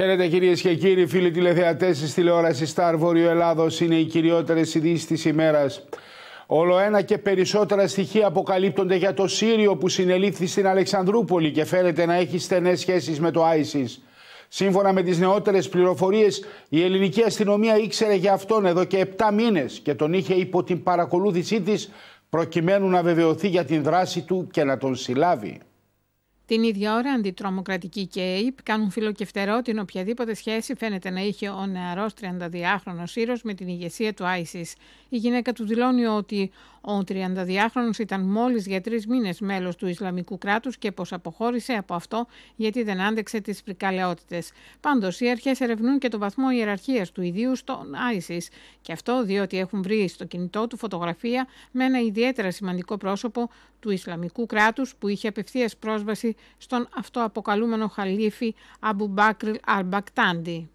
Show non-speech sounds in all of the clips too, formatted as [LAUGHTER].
Χαίρετε κυρίες και κύριοι, φίλοι τηλεθεατές της τηλεόρασης Star Βόρειο Ελλάδος. Είναι οι κυριότερες ειδήσεις της ημέρας. Όλο ένα και περισσότερα στοιχεία αποκαλύπτονται για το Σύριο που συνελήφθη στην Αλεξανδρούπολη και φέρεται να έχει στενές σχέσεις με το ISIS. Σύμφωνα με τις νεότερες πληροφορίες, η ελληνική αστυνομία ήξερε για αυτόν εδώ και 7 μήνες και τον είχε υπό την παρακολούθησή της προκειμένου να βεβαιωθεί για την δράση του και να τον συλλάβει. Την ίδια ώρα, αντιτρομοκρατική και ΑΕΠ κάνουν φιλοκευτερό την οποιαδήποτε σχέση φαίνεται να είχε ο νεαρός 32χρονο Σύρο με την ηγεσία του ISIS. Η γυναίκα του δηλώνει ότι ο 32χρονο ήταν μόλις για τρεις μήνες μέλος του Ισλαμικού κράτους και πως αποχώρησε από αυτό γιατί δεν άντεξε τις φρικαλαιότητες. Πάντως, οι αρχές ερευνούν και το βαθμό ιεραρχίας του ιδίου στον ISIS. Και αυτό διότι έχουν βρει στο κινητό του φωτογραφία με ένα ιδιαίτερα σημαντικό πρόσωπο του Ισλαμικού κράτους που είχε απευθείας πρόσβαση στον αυτοαποκαλούμενο χαλίφη Αμπου Μπάκριλ Αλμπακτάντι.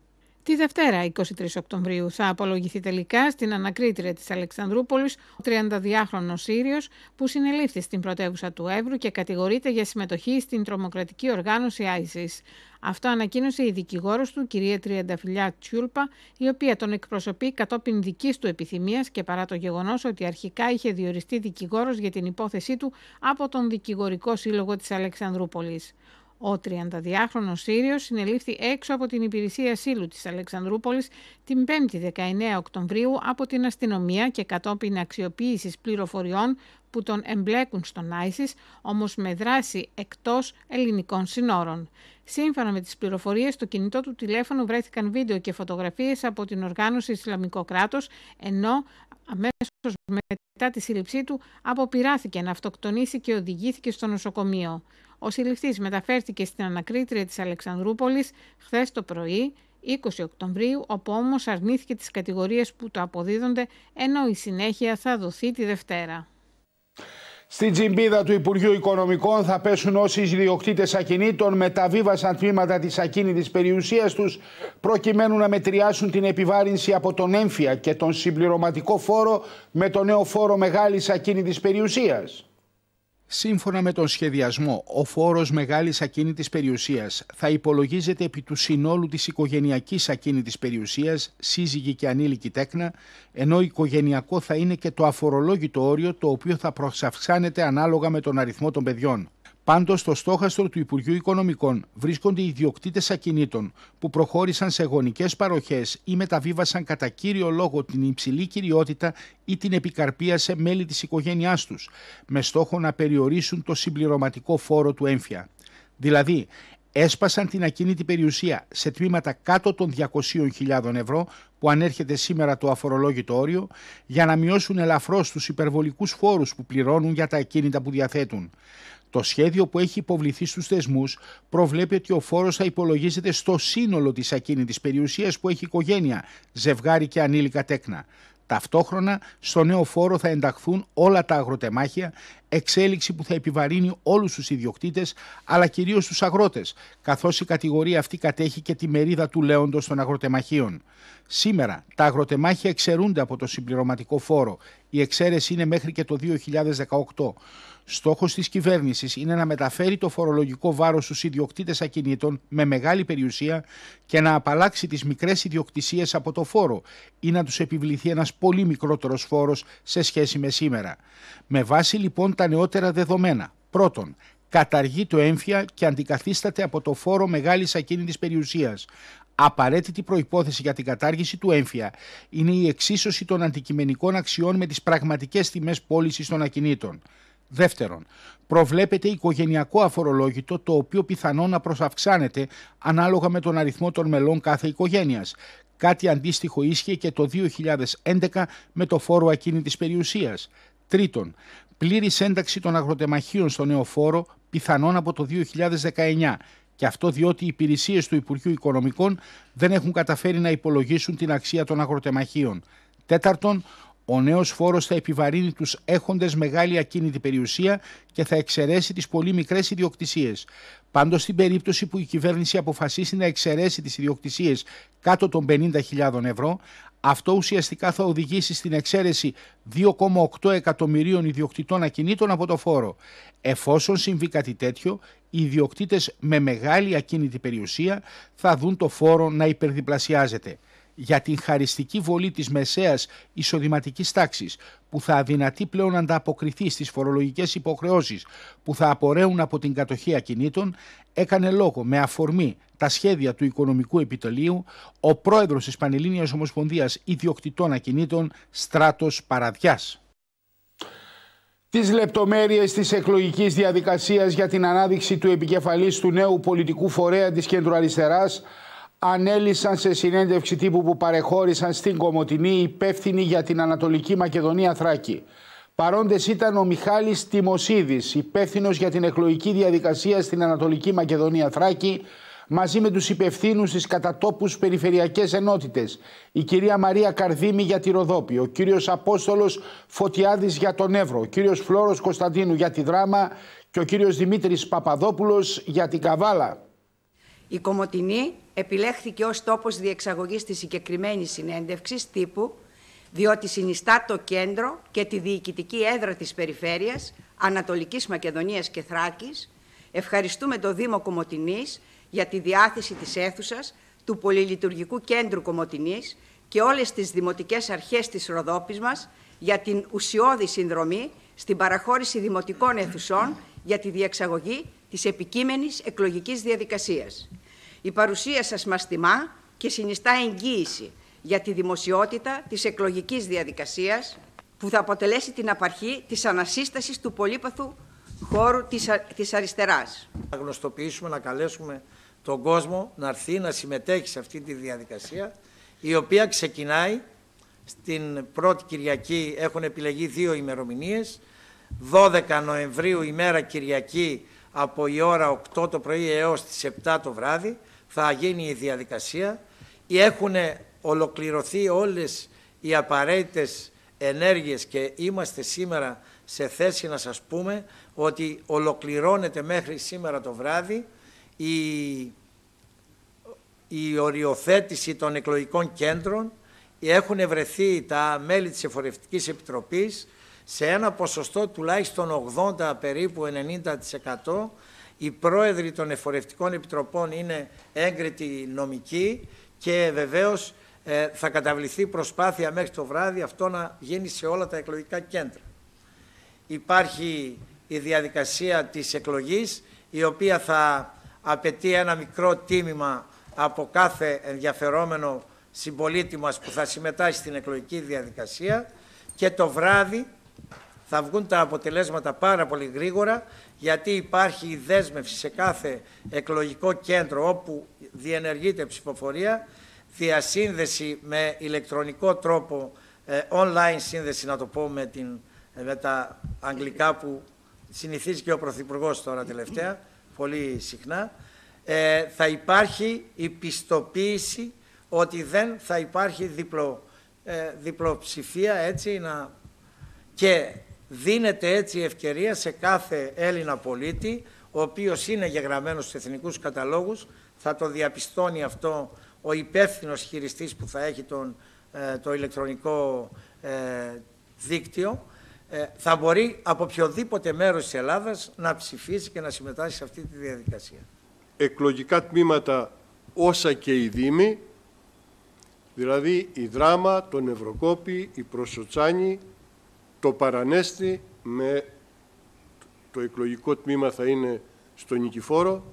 Τη Δευτέρα, 23 Οκτωβρίου, θα απολογηθεί τελικά στην ανακρίτρια της Αλεξανδρούπολης ο 32χρονος Σύριος που συνελήφθη στην πρωτεύουσα του Εύρου και κατηγορείται για συμμετοχή στην τρομοκρατική οργάνωση ISIS. Αυτό ανακοίνωσε η δικηγόρος του, κυρία Τριανταφυλιά Τσιούλπα, η οποία τον εκπροσωπεί κατόπιν δικής του επιθυμίας και παρά το γεγονός ότι αρχικά είχε διοριστεί δικηγόρος για την υπόθεσή του από τον Δικηγορικό Σύλλογο της Αλεξανδρούπολης. Ο 32χρονος Σύριος συνελήφθη έξω από την υπηρεσία ασύλου της Αλεξανδρούπολης την 5η 19 Οκτωβρίου από την αστυνομία και κατόπιν αξιοποίησης πληροφοριών που τον εμπλέκουν στον ISIS, όμως με δράση εκτός ελληνικών συνόρων. Σύμφωνα με τις πληροφορίες, στο κινητό του τηλέφωνο βρέθηκαν βίντεο και φωτογραφίες από την οργάνωση Ισλαμικό κράτος, ενώ αμέσως μετά τη σύλληψή του αποπειράθηκε να αυτοκτονήσει και οδηγήθηκε στο νοσοκομείο. Ο συλληφτής μεταφέρθηκε στην ανακρίτρια της Αλεξανδρούπολης χθες το πρωί, 20 Οκτωβρίου, όπου όμως αρνήθηκε τις κατηγορίες που το αποδίδονται, ενώ η συνέχεια θα δοθεί τη Δευτέρα. Στην τσιμπίδα του Υπουργείου Οικονομικών θα πέσουν όσοι ιδιοκτήτες ακινήτων μεταβίβασαν τμήματα της ακίνητης περιουσίας τους προκειμένου να μετριάσουν την επιβάρυνση από τον έμφυα και τον συμπληρωματικό φόρο με το νέο φόρο μεγάλης ακίνητης περιουσίας. Σύμφωνα με τον σχεδιασμό, ο φόρος μεγάλης ακίνητης περιουσίας θα υπολογίζεται επί του συνόλου της οικογενειακής ακίνητης περιουσίας, σύζυγη και ανήλικη τέκνα, ενώ οικογενειακό θα είναι και το αφορολόγητο όριο το οποίο θα προσαυξάνεται ανάλογα με τον αριθμό των παιδιών. Πάντως στο στόχαστρο του Υπουργείου Οικονομικών βρίσκονται οι ιδιοκτήτες ακινήτων που προχώρησαν σε γονικές παροχές ή μεταβίβασαν κατά κύριο λόγο την υψηλή κυριότητα ή την επικαρπία σε μέλη της οικογένειάς τους, με στόχο να περιορίσουν το συμπληρωματικό φόρο του έμφυα. Δηλαδή, έσπασαν την ακίνητη περιουσία σε τμήματα κάτω των 200.000 ευρώ που ανέρχεται σήμερα το αφορολόγητο όριο για να μειώσουν ελαφρώς τους υπερβολικούς φόρους που πληρώνουν για τα ακίνητα που διαθέτουν. Το σχέδιο που έχει υποβληθεί στους θεσμούς προβλέπει ότι ο φόρος θα υπολογίζεται στο σύνολο της ακίνητης περιουσίας που έχει οικογένεια, ζευγάρι και ανήλικα τέκνα. Ταυτόχρονα στο νέο φόρο θα ενταχθούν όλα τα αγροτεμάχια, εξέλιξη που θα επιβαρύνει όλους τους ιδιοκτήτες αλλά κυρίως τους αγρότες, καθώς η κατηγορία αυτή κατέχει και τη μερίδα του λέοντος των αγροτεμαχίων. Σήμερα τα αγροτεμάχια εξαιρούνται από το συμπληρωματικό φόρο. Η εξαίρεση είναι μέχρι και το 2018. Στόχος της κυβέρνησης είναι να μεταφέρει το φορολογικό βάρος στους ιδιοκτήτες ακινήτων με μεγάλη περιουσία και να απαλλάξει τις μικρές ιδιοκτησίες από το φόρο ή να τους επιβληθεί ένας πολύ μικρότερος φόρος σε σχέση με σήμερα. Με βάση λοιπόν τα νεότερα δεδομένα. Πρώτον, καταργεί το έμφυα και αντικαθίσταται από το φόρο μεγάλης ακίνητης περιουσίας. Απαραίτητη προϋπόθεση για την κατάργηση του έμφυα είναι η εξίσωση των αντικειμενικών αξιών με τις πραγματικές τιμές πώλησης των ακινήτων. Δεύτερον, προβλέπεται οικογενειακό αφορολόγητο το οποίο πιθανόν να προσαυξάνεται ανάλογα με τον αριθμό των μελών κάθε οικογένειας. Κάτι αντίστοιχο ίσχυε και το 2011 με το φόρο ακίνητης περιουσίας. Τρίτον, πλήρης ένταξη των αγροτεμαχίων στο νέο φόρο πιθανόν από το 2019 και αυτό διότι οι υπηρεσίες του Υπουργείου Οικονομικών δεν έχουν καταφέρει να υπολογίσουν την αξία των αγροτεμαχίων. Τέταρτον, ο νέος φόρος θα επιβαρύνει τους έχοντες μεγάλη ακίνητη περιουσία και θα εξαιρέσει τις πολύ μικρές ιδιοκτησίες. Πάντως στην περίπτωση που η κυβέρνηση αποφασίσει να εξαιρέσει τις ιδιοκτησίες κάτω των 50.000 ευρώ, Αυτό ουσιαστικά θα οδηγήσει στην εξαίρεση 2,8 εκατομμυρίων ιδιοκτητών ακινήτων από το φόρο. Εφόσον συμβεί κάτι τέτοιο, οι ιδιοκτήτες με μεγάλη ακίνητη περιουσία θα δουν το φόρο να υπερδιπλασιάζεται για την χαριστική βολή της μεσαίας εισοδηματικής τάξης που θα αδυνατεί πλέον να ανταποκριθεί στις φορολογικές υποχρεώσεις που θα απορρέουν από την κατοχή ακινήτων έκανε λόγο με αφορμή τα σχέδια του Οικονομικού Επιτελείου ο πρόεδρος της Πανελλήνιας Ομοσπονδίας Ιδιοκτητών Ακινήτων Στράτος Παραδιάς. Τις λεπτομέρειες της εκλογικής διαδικασίας για την ανάδειξη του επικεφαλής του νέου πολιτικού φορέα της Κεντροαριστεράς ανέλησαν σε συνέντευξη τύπου που παρεχώρησαν στην Κομωτινή υπεύθυνοι για την Ανατολική Μακεδονία Θράκη. Παρόντες ήταν ο Μιχάλης Τιμοσίδης, υπεύθυνος για την εκλογική διαδικασία στην Ανατολική Μακεδονία Θράκη, μαζί με τους υπευθύνους στις κατατόπους περιφερειακές ενότητες, η κυρία Μαρία Καρδίμη για τη Ροδόπη, ο κύριος Απόστολος Φωτιάδης για τον Εύρο, ο κύριος Φλόρος Κωνσταντίνου για τη Δράμα και ο κύριος Δημήτρης Παπαδόπουλος για την Καβάλα. Η Κομωτινή επιλέχθηκε ως τόπος διεξαγωγής της συγκεκριμένης συνέντευξης τύπου διότι συνιστά το κέντρο και τη διοικητική έδρα της περιφέρειας Ανατολικής Μακεδονίας και Θράκης. Ευχαριστούμε το Δήμο Κομωτινής για τη διάθεση της αίθουσας του Πολυλειτουργικού Κέντρου Κομωτινής και όλες τις δημοτικές αρχές της Ροδόπης μας για την ουσιώδη συνδρομή στην παραχώρηση δημοτικών αίθουσών για τη διεξαγωγή της επικείμενης εκλογικής διαδικασίας. Η παρουσία σας μας τιμά και συνιστά εγγύηση για τη δημοσιότητα της εκλογικής διαδικασίας που θα αποτελέσει την απαρχή της ανασύστασης του πολύπαθου χώρου της, της αριστεράς. Να γνωστοποιήσουμε, να καλέσουμε τον κόσμο να έρθει να συμμετέχει σε αυτή τη διαδικασία η οποία ξεκινάει στην πρώτη Κυριακή έχουν επιλεγεί δύο ημερομηνίες 12 Νοεμβρίου ημέρα Κυριακή από η ώρα 8 το πρωί έως τις 7 το βράδυ θα γίνει η διαδικασία. Έχουν ολοκληρωθεί όλες οι απαραίτητες ενέργειες και είμαστε σήμερα σε θέση να σας πούμε ότι ολοκληρώνεται μέχρι σήμερα το βράδυ η, η οριοθέτηση των εκλογικών κέντρων έχουν βρεθεί τα μέλη της Εφορευτικής Επιτροπής σε ένα ποσοστό τουλάχιστον 80 περίπου 90% οι πρόεδροι των εφορευτικών επιτροπών είναι έγκριτοι νομικοί και βεβαίως ε, θα καταβληθεί προσπάθεια μέχρι το βράδυ αυτό να γίνει σε όλα τα εκλογικά κέντρα. Υπάρχει η διαδικασία της εκλογής η οποία θα απαιτεί ένα μικρό τίμημα από κάθε ενδιαφερόμενο συμπολίτη μας που θα συμμετάσχει στην εκλογική διαδικασία και το βράδυ θα βγουν τα αποτελέσματα πάρα πολύ γρήγορα γιατί υπάρχει η δέσμευση σε κάθε εκλογικό κέντρο όπου διενεργείται ψηφοφορία, διασύνδεση με ηλεκτρονικό τρόπο, ε, online σύνδεση να το πω με, την, ε, με τα αγγλικά που συνηθίζει και ο Πρωθυπουργός τώρα τελευταία, πολύ συχνά, ε, θα υπάρχει η πιστοποίηση ότι δεν θα υπάρχει διπλο, διπλοψηφία έτσι να... και Δίνεται έτσι ευκαιρία σε κάθε Έλληνα πολίτη, ο οποίος είναι γεγραμμένος στους εθνικούς καταλόγους, θα το διαπιστώνει αυτό ο υπεύθυνος χειριστής που θα έχει τον, ε, το ηλεκτρονικό ε, δίκτυο, ε, θα μπορεί από οποιοδήποτε μέρος της Ελλάδας να ψηφίσει και να συμμετάσχει σε αυτή τη διαδικασία. Εκλογικά τμήματα όσα και οι Δήμοι, δηλαδή η Δράμα, τον Ευρωκόπη, η Προσοτσάνη, το παρανέστη με το εκλογικό τμήμα θα είναι στο Νικηφόρο,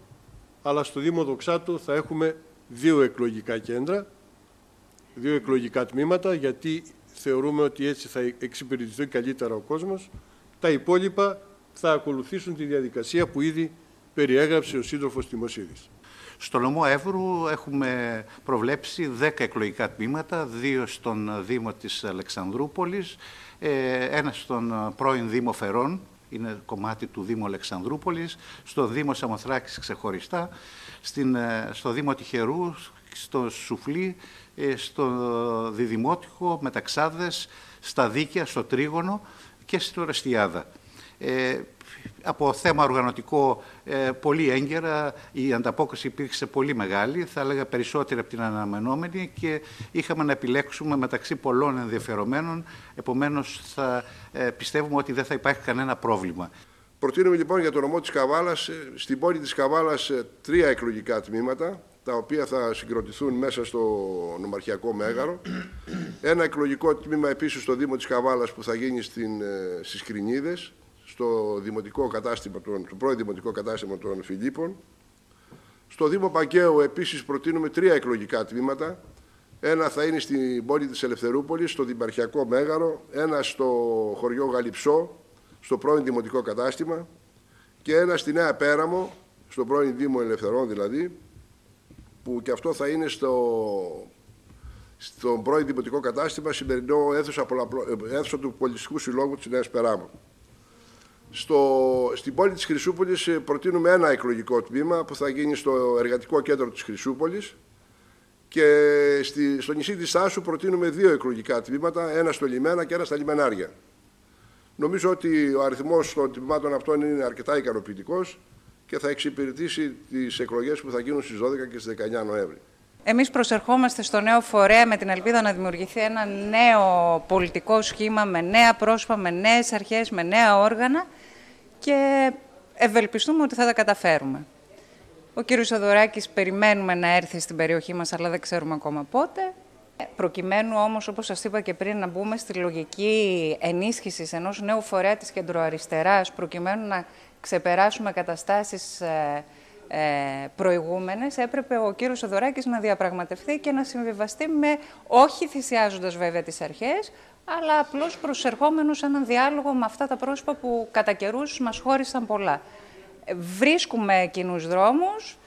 αλλά στο Δήμο Δοξάτου θα έχουμε δύο εκλογικά κέντρα, δύο εκλογικά τμήματα, γιατί θεωρούμε ότι έτσι θα εξυπηρετηθεί καλύτερα ο κόσμος. Τα υπόλοιπα θα ακολουθήσουν τη διαδικασία που ήδη περιέγραψε ο σύντροφος Τιμωσίδης. Στο νομό Εύρου έχουμε προβλέψει 10 εκλογικά τμήματα, δύο στον Δήμο της Αλεξανδρούπολης, ε, ένα στον πρώην Δήμο Φερών, είναι κομμάτι του Δήμου Αλεξανδρούπολης, στο Δήμο Σαμοθράκης ξεχωριστά, στην, ε, στο Δήμο Τυχερού, στο Σουφλί, ε, στο Διδημότυχο, Μεταξάδες, στα Δίκαια, στο Τρίγωνο και στο Ρεστιάδα. Ε, από θέμα οργανωτικό ε, πολύ έγκαιρα η ανταπόκριση υπήρξε πολύ μεγάλη, θα έλεγα περισσότερη από την αναμενόμενη και είχαμε να επιλέξουμε μεταξύ πολλών ενδιαφερομένων, επομένως θα ε, πιστεύουμε ότι δεν θα υπάρχει κανένα πρόβλημα. Προτείνουμε λοιπόν για το νομό της Καβάλας, ε, στην πόλη της Καβάλας τρία εκλογικά τμήματα, τα οποία θα συγκροτηθούν μέσα στο νομαρχιακό μέγαρο. Ένα εκλογικό τμήμα επίσης στο Δήμο της Καβάλας που θα γίνει στην, στις Κρινίδες, στο δημοτικό κατάστημα, το πρώην δημοτικό κατάστημα των Φιλίππων. Στο Δήμο Παγκαίου επίσης προτείνουμε τρία εκλογικά τμήματα. Ένα θα είναι στην πόλη της Ελευθερούπολης, στο Δημαρχιακό Μέγαρο, ένα στο χωριό Γαλιψό, στο πρώην δημοτικό κατάστημα και ένα στη Νέα Πέραμο, στο πρώην Δήμο Ελευθερών δηλαδή, που και αυτό θα είναι στο, στο πρώην δημοτικό κατάστημα, σημερινό αίθουσα, αίθουσα του Πολιτιστικού Συλλόγου της Νέας Περάμου. Στο, στην πόλη της Χρυσούπολης ε, προτείνουμε ένα εκλογικό τμήμα που θα γίνει στο εργατικό κέντρο της Χρυσούπολης και στη, στο νησί της Άσου προτείνουμε δύο εκλογικά τμήματα, ένα στο λιμένα και ένα στα λιμενάρια. Νομίζω ότι ο αριθμός των τμήματων αυτών είναι αρκετά ικανοποιητικός και θα εξυπηρετήσει τις εκλογές που θα γίνουν στις 12 και στις 19 Νοέμβρη. Εμείς προσερχόμαστε στο νέο φορέα με την ελπίδα να δημιουργηθεί ένα νέο πολιτικό σχήμα με νέα πρόσωπα, με νέες αρχές, με νέα όργανα και ευελπιστούμε ότι θα τα καταφέρουμε. Ο κύριος Σαδωράκης περιμένουμε να έρθει στην περιοχή μας, αλλά δεν ξέρουμε ακόμα πότε. Προκειμένου όμως, όπως σας είπα και πριν, να μπούμε στη λογική ενίσχυσης ενός νέου φορέα της κεντροαριστεράς, προκειμένου να ξεπεράσουμε καταστάσεις ε, ε, προηγούμενες, έπρεπε ο κύριος Σοδωράκης να διαπραγματευτεί και να συμβιβαστεί με, όχι θυσιάζοντας βέβαια τις αρχές, αλλά απλώς προσερχόμενος σε έναν διάλογο με αυτά τα πρόσωπα που κατά καιρούς μας χώρισαν πολλά. Ε, βρίσκουμε κοινούς δρόμους,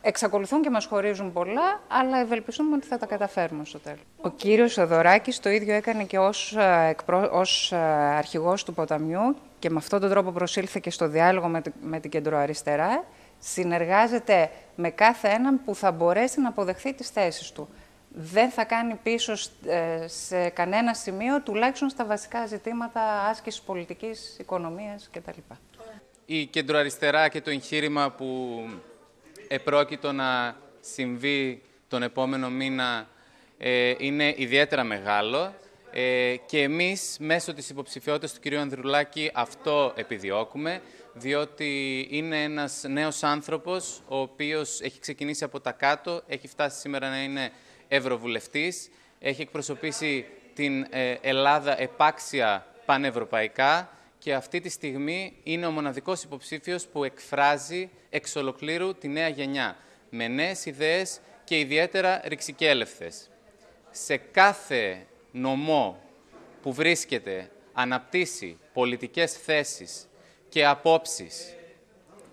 εξακολουθούν και μας χωρίζουν πολλά, αλλά ευελπιστούμε ότι θα τα καταφέρουμε στο τέλος. Ο κύριος Σοδωράκης το ίδιο έκανε και ως, ε, εκπρο... ως ε, αρχηγός του ποταμιού και με αυτόν τον τρόπο προσήλθε και στο διάλογο με, με την κεντροαριστερά. Συνεργάζεται με κάθε έναν που θα μπορέσει να αποδεχθεί τις θέσεις του δεν θα κάνει πίσω ε, σε κανένα σημείο, τουλάχιστον στα βασικά ζητήματα άσκησης πολιτικής, οικονομίας κτλ. Η κεντροαριστερά και το εγχείρημα που επρόκειτο να συμβεί τον επόμενο μήνα ε, είναι ιδιαίτερα μεγάλο ε, και εμείς μέσω της υποψηφιότητας του κ. Ανδρουλάκη αυτό επιδιώκουμε διότι είναι ένας νέος άνθρωπος ο οποίος έχει ξεκινήσει από τα κάτω, έχει φτάσει σήμερα να είναι Ευρωβουλευτής, έχει εκπροσωπήσει την ε, Ελλάδα επάξια πανευρωπαϊκά και αυτή τη στιγμή είναι ο μοναδικός υποψήφιος που εκφράζει εξ ολοκλήρου τη νέα γενιά, με νέες ιδέες και ιδιαίτερα ρηξικέλευθες. Σε κάθε νομό που βρίσκεται αναπτύσσει πολιτικές θέσεις και απόψεις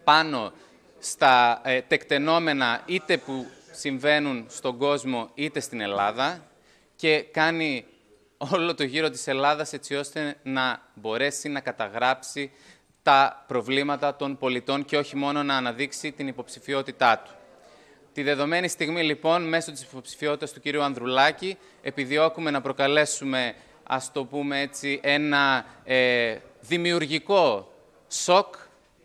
πάνω στα ε, τεκτενόμενα είτε που συμβαίνουν στον κόσμο είτε στην Ελλάδα και κάνει όλο το γύρο της Ελλάδας έτσι ώστε να μπορέσει να καταγράψει τα προβλήματα των πολιτών και όχι μόνο να αναδείξει την υποψηφιότητά του. Τη δεδομένη στιγμή, λοιπόν, μέσω της υποψηφιότητας του κυρίου Ανδρουλάκη, επιδιώκουμε να προκαλέσουμε, ας το πούμε έτσι, ένα ε, δημιουργικό σοκ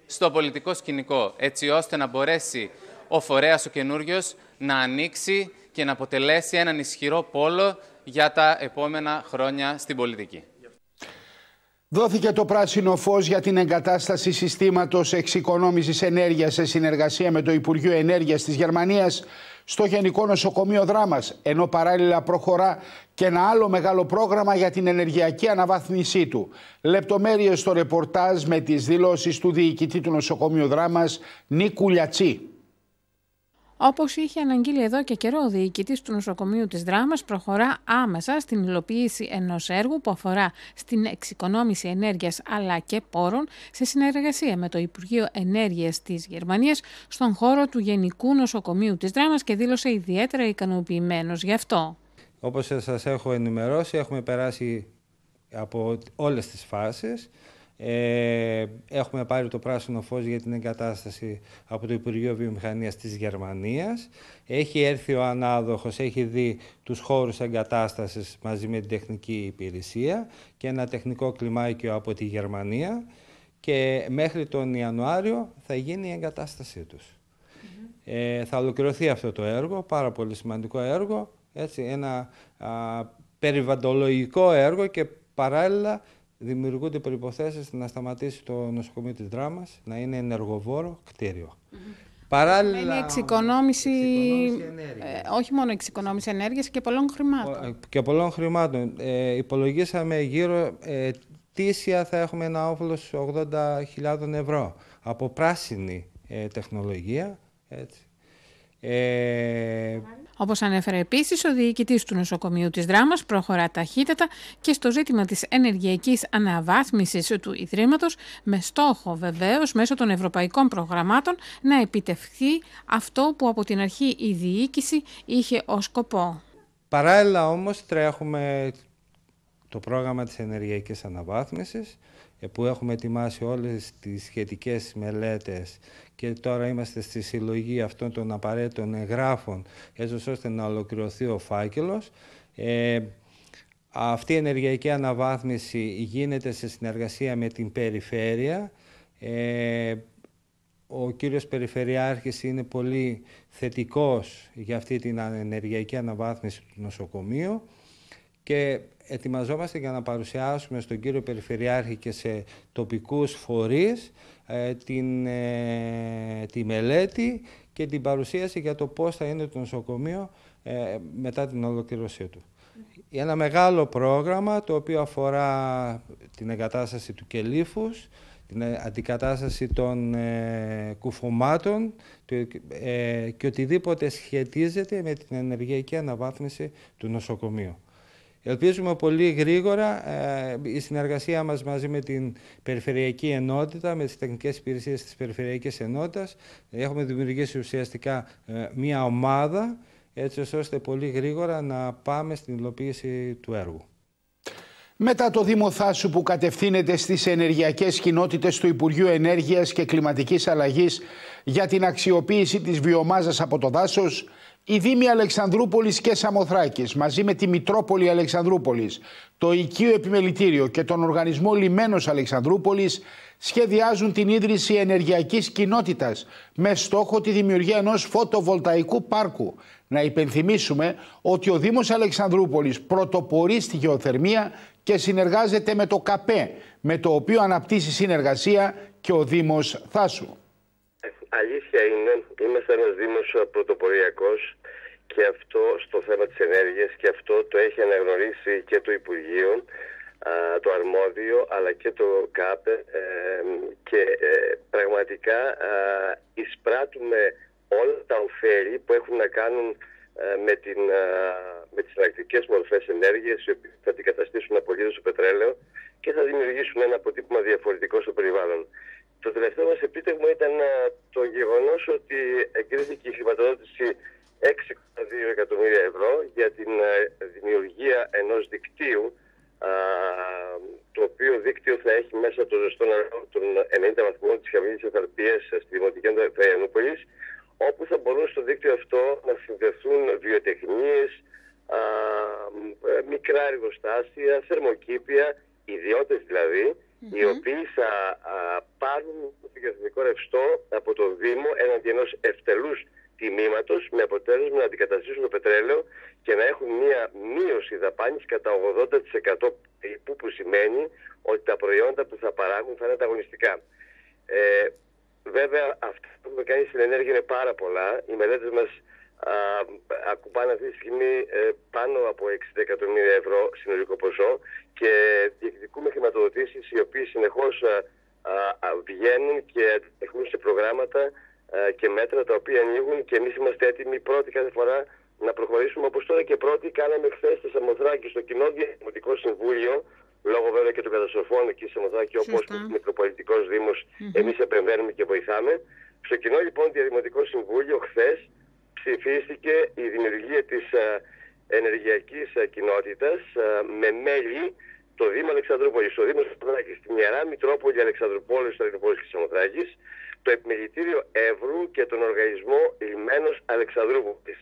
στο πολιτικό σκηνικό, έτσι ώστε να μπορέσει ο φορέας ο καινούριος να ανοίξει και να αποτελέσει έναν ισχυρό πόλο για τα επόμενα χρόνια στην πολιτική. Δόθηκε το πράσινο φως για την εγκατάσταση συστήματος εξοικονόμησης ενέργειας σε συνεργασία με το Υπουργείο Ενέργειας της Γερμανίας στο Γενικό Νοσοκομείο Δράμας, ενώ παράλληλα προχωρά και ένα άλλο μεγάλο πρόγραμμα για την ενεργειακή αναβάθμισή του. Λεπτομέρειες στο ρεπορτάζ με τις δηλώσεις του Διοικητή του Νοσοκομείου Δράμας, Νίκου Λιατσί. Όπως είχε αναγγείλει εδώ και καιρό ο διοικητής του νοσοκομείου της Δράμας, προχωρά άμεσα στην υλοποίηση ενός έργου που αφορά στην εξοικονόμηση ενέργειας αλλά και πόρων σε συνεργασία με το Υπουργείο Ενέργειας της Γερμανίας στον χώρο του Γενικού Νοσοκομείου της Δράμας και δήλωσε ιδιαίτερα ικανοποιημένος γι' αυτό. Όπως σας έχω ενημερώσει, έχουμε περάσει από όλες τις φάσεις. Ε, έχουμε πάρει το πράσινο φως για την εγκατάσταση από το Υπουργείο Βιομηχανίας της Γερμανίας. Έχει έρθει ο ανάδοχος, έχει δει τους χώρους εγκατάστασης μαζί με την τεχνική υπηρεσία και ένα τεχνικό κλιμάκιο από τη Γερμανία και μέχρι τον Ιανουάριο θα γίνει η εγκατάστασή τους. Ε, θα ολοκληρωθεί αυτό το έργο, πάρα πολύ σημαντικό έργο, έτσι, ένα α, περιβαντολογικό έργο και παράλληλα δημιουργούνται προϋποθέσεις να σταματήσει το νοσοκομείο της Δράμας, να είναι ενεργοβόρο κτίριο. Παράλληλα, είναι εξοικονόμηση, ε, όχι μόνο εξοικονόμηση ενέργειας και πολλών χρημάτων. Ε, και πολλών χρημάτων. Ε, υπολογίσαμε γύρω, ε, τήσια θα έχουμε ένα όφελος 80.000 ευρώ από πράσινη ε, τεχνολογία. Έτσι. Ε... Όπως ανέφερε επίσης, ο διοικητής του νοσοκομείου της Δράμας προχωρά ταχύτατα και στο ζήτημα της ενεργειακής αναβάθμισης του Ιδρύματος με στόχο βεβαίως μέσω των ευρωπαϊκών προγραμμάτων να επιτευχθεί αυτό που από την αρχή η διοίκηση είχε ως σκοπό. Παράλληλα όμως τρέχουμε το πρόγραμμα της ενεργειακής αναβάθμισης ε, που έχουμε ετοιμάσει όλες τις σχετικές μελέτες και τώρα είμαστε στη συλλογή αυτών των απαραίτητων εγγράφων έτσι ώστε να ολοκληρωθεί ο φάκελος. Ε, αυτή η ενεργειακή αναβάθμιση γίνεται σε συνεργασία με την περιφέρεια. Ε, ο κύριος Περιφερειάρχης είναι πολύ θετικός για αυτή την ενεργειακή αναβάθμιση του νοσοκομείου και ετοιμαζόμαστε για να παρουσιάσουμε στον κύριο Περιφερειάρχη και σε τοπικούς φορείς ε, την, ε, τη μελέτη και την παρουσίαση για το πώς θα είναι το νοσοκομείο ε, μετά την ολοκλήρωσή του. Ένα μεγάλο πρόγραμμα το οποίο αφορά την εγκατάσταση του κελίφους, την αντικατάσταση των ε, κουφωμάτων και οτιδήποτε σχετίζεται με την ενεργειακή αναβάθμιση του νοσοκομείου. Ελπίζουμε πολύ γρήγορα ε, η συνεργασία μας μαζί με την Περιφερειακή Ενότητα, με τις τεχνικές υπηρεσίες της Περιφερειακής Ενότητας. Έχουμε δημιουργήσει ουσιαστικά ε, μία ομάδα, έτσι ώστε πολύ γρήγορα να πάμε στην υλοποίηση του έργου. Μετά το Δήμο Θάσου που κατευθύνεται στις ενεργειακές κοινότητες του Υπουργείου Ενέργειας και Κλιματικής Αλλαγής για την αξιοποίηση της βιομάζας από το δάσος, οι Δήμοι Αλεξανδρούπολης και Σαμοθράκης μαζί με τη Μητρόπολη Αλεξανδρούπολης, το Οικείο Επιμελητήριο και τον Οργανισμό Λιμένος Αλεξανδρούπολης σχεδιάζουν την ίδρυση ενεργειακής κοινότητας με στόχο τη δημιουργία ενός φωτοβολταϊκού πάρκου. Να υπενθυμίσουμε ότι ο Δήμος Αλεξανδρούπολης πρωτοπορεί στη γεωθερμία και συνεργάζεται με το ΚΑΠΕ, με το οποίο αναπτύσσει συνεργασία και ο Δήμος Θάσου. Αλήθεια είναι, είμαστε ένας Δήμος πρωτοποριακός και αυτό στο θέμα της ενέργειας και αυτό το έχει αναγνωρίσει και το Υπουργείο, το αρμόδιο αλλά και το ΚΑΠΕ και ε, πραγματικά εισπράττουμε όλα τα ωφέλη που έχουν να κάνουν ε, με, την, με τις εναλλακτικές μορφές ενέργειας οι οποίες θα αντικαταστήσουν απολύτως το πετρέλαιο και θα δημιουργήσουν ένα αποτύπωμα διαφορετικό στο περιβάλλον. Το τελευταίο μας επίτευγμα ήταν το γεγονός ότι εγκρίθηκε η χρηματοδότηση 6,2 εκατομμύρια ευρώ για την δημιουργία ενός δικτύου το οποίο δίκτυο θα έχει μέσα το ζεστό νερό των 90 βαθμών της χαμηλής ενθαλπίας στη Δημοτική Ενδοϊαννούπολης όπου θα μπορούν στο δίκτυο αυτό να συνδεθούν βιοτεχνίες, μικρά εργοστάσια, θερμοκήπια, ιδιώτες δηλαδή, οι οποίοι θα πάρουν το εθνικό ρευστό από το Δήμο έναντι ενός ευτελούς τιμήματος με αποτέλεσμα να αντικαταστήσουν το πετρέλαιο και να έχουν μία μείωση δαπάνης κατά 80% που σημαίνει ότι τα προϊόντα που θα παράγουν θα είναι ανταγωνιστικά. Ε, βέβαια αυτό που έχουμε κάνει στην ενέργεια είναι πάρα πολλά. Οι μελέτες μας ακουμπάνε αυτή τη στιγμή ε, πάνω από 60 εκατομμύρια ευρώ συνολικό ποσό και διεκδικούμε χρηματοδοτήσει οι οποίες συνεχώς βγαίνουν και έχουν σε προγράμματα και μέτρα τα οποία ανοίγουν και εμείς είμαστε έτοιμοι πρώτη κάθε φορά να προχωρήσουμε όπως τώρα και πρώτη κάναμε χθε στη Σαμοθράκη στο κοινό Δημοτικό Συμβούλιο λόγω βέβαια και των καταστροφών εκεί στη Σαμοθράκη όπως και ο Μικροπολιτικός Δήμος mm-hmm. εμείς επεμβαίνουμε και βοηθάμε. Στο κοινό λοιπόν Διαδημοτικό Συμβούλιο χθε ψηφίστηκε η δημιουργία της ενεργειακής κοινότητας με μέλη το Δήμο Αλεξανδρούπολη, το Δήμο Σαμοθράκη, την Ιερά Μητρόπολη Αλεξανδρούπολη, στο Ελληνοπόλη και Σαμοθράκη, το Επιμελητήριο Εύρου και τον Οργανισμό Λιμένο Αλεξανδρούπολη.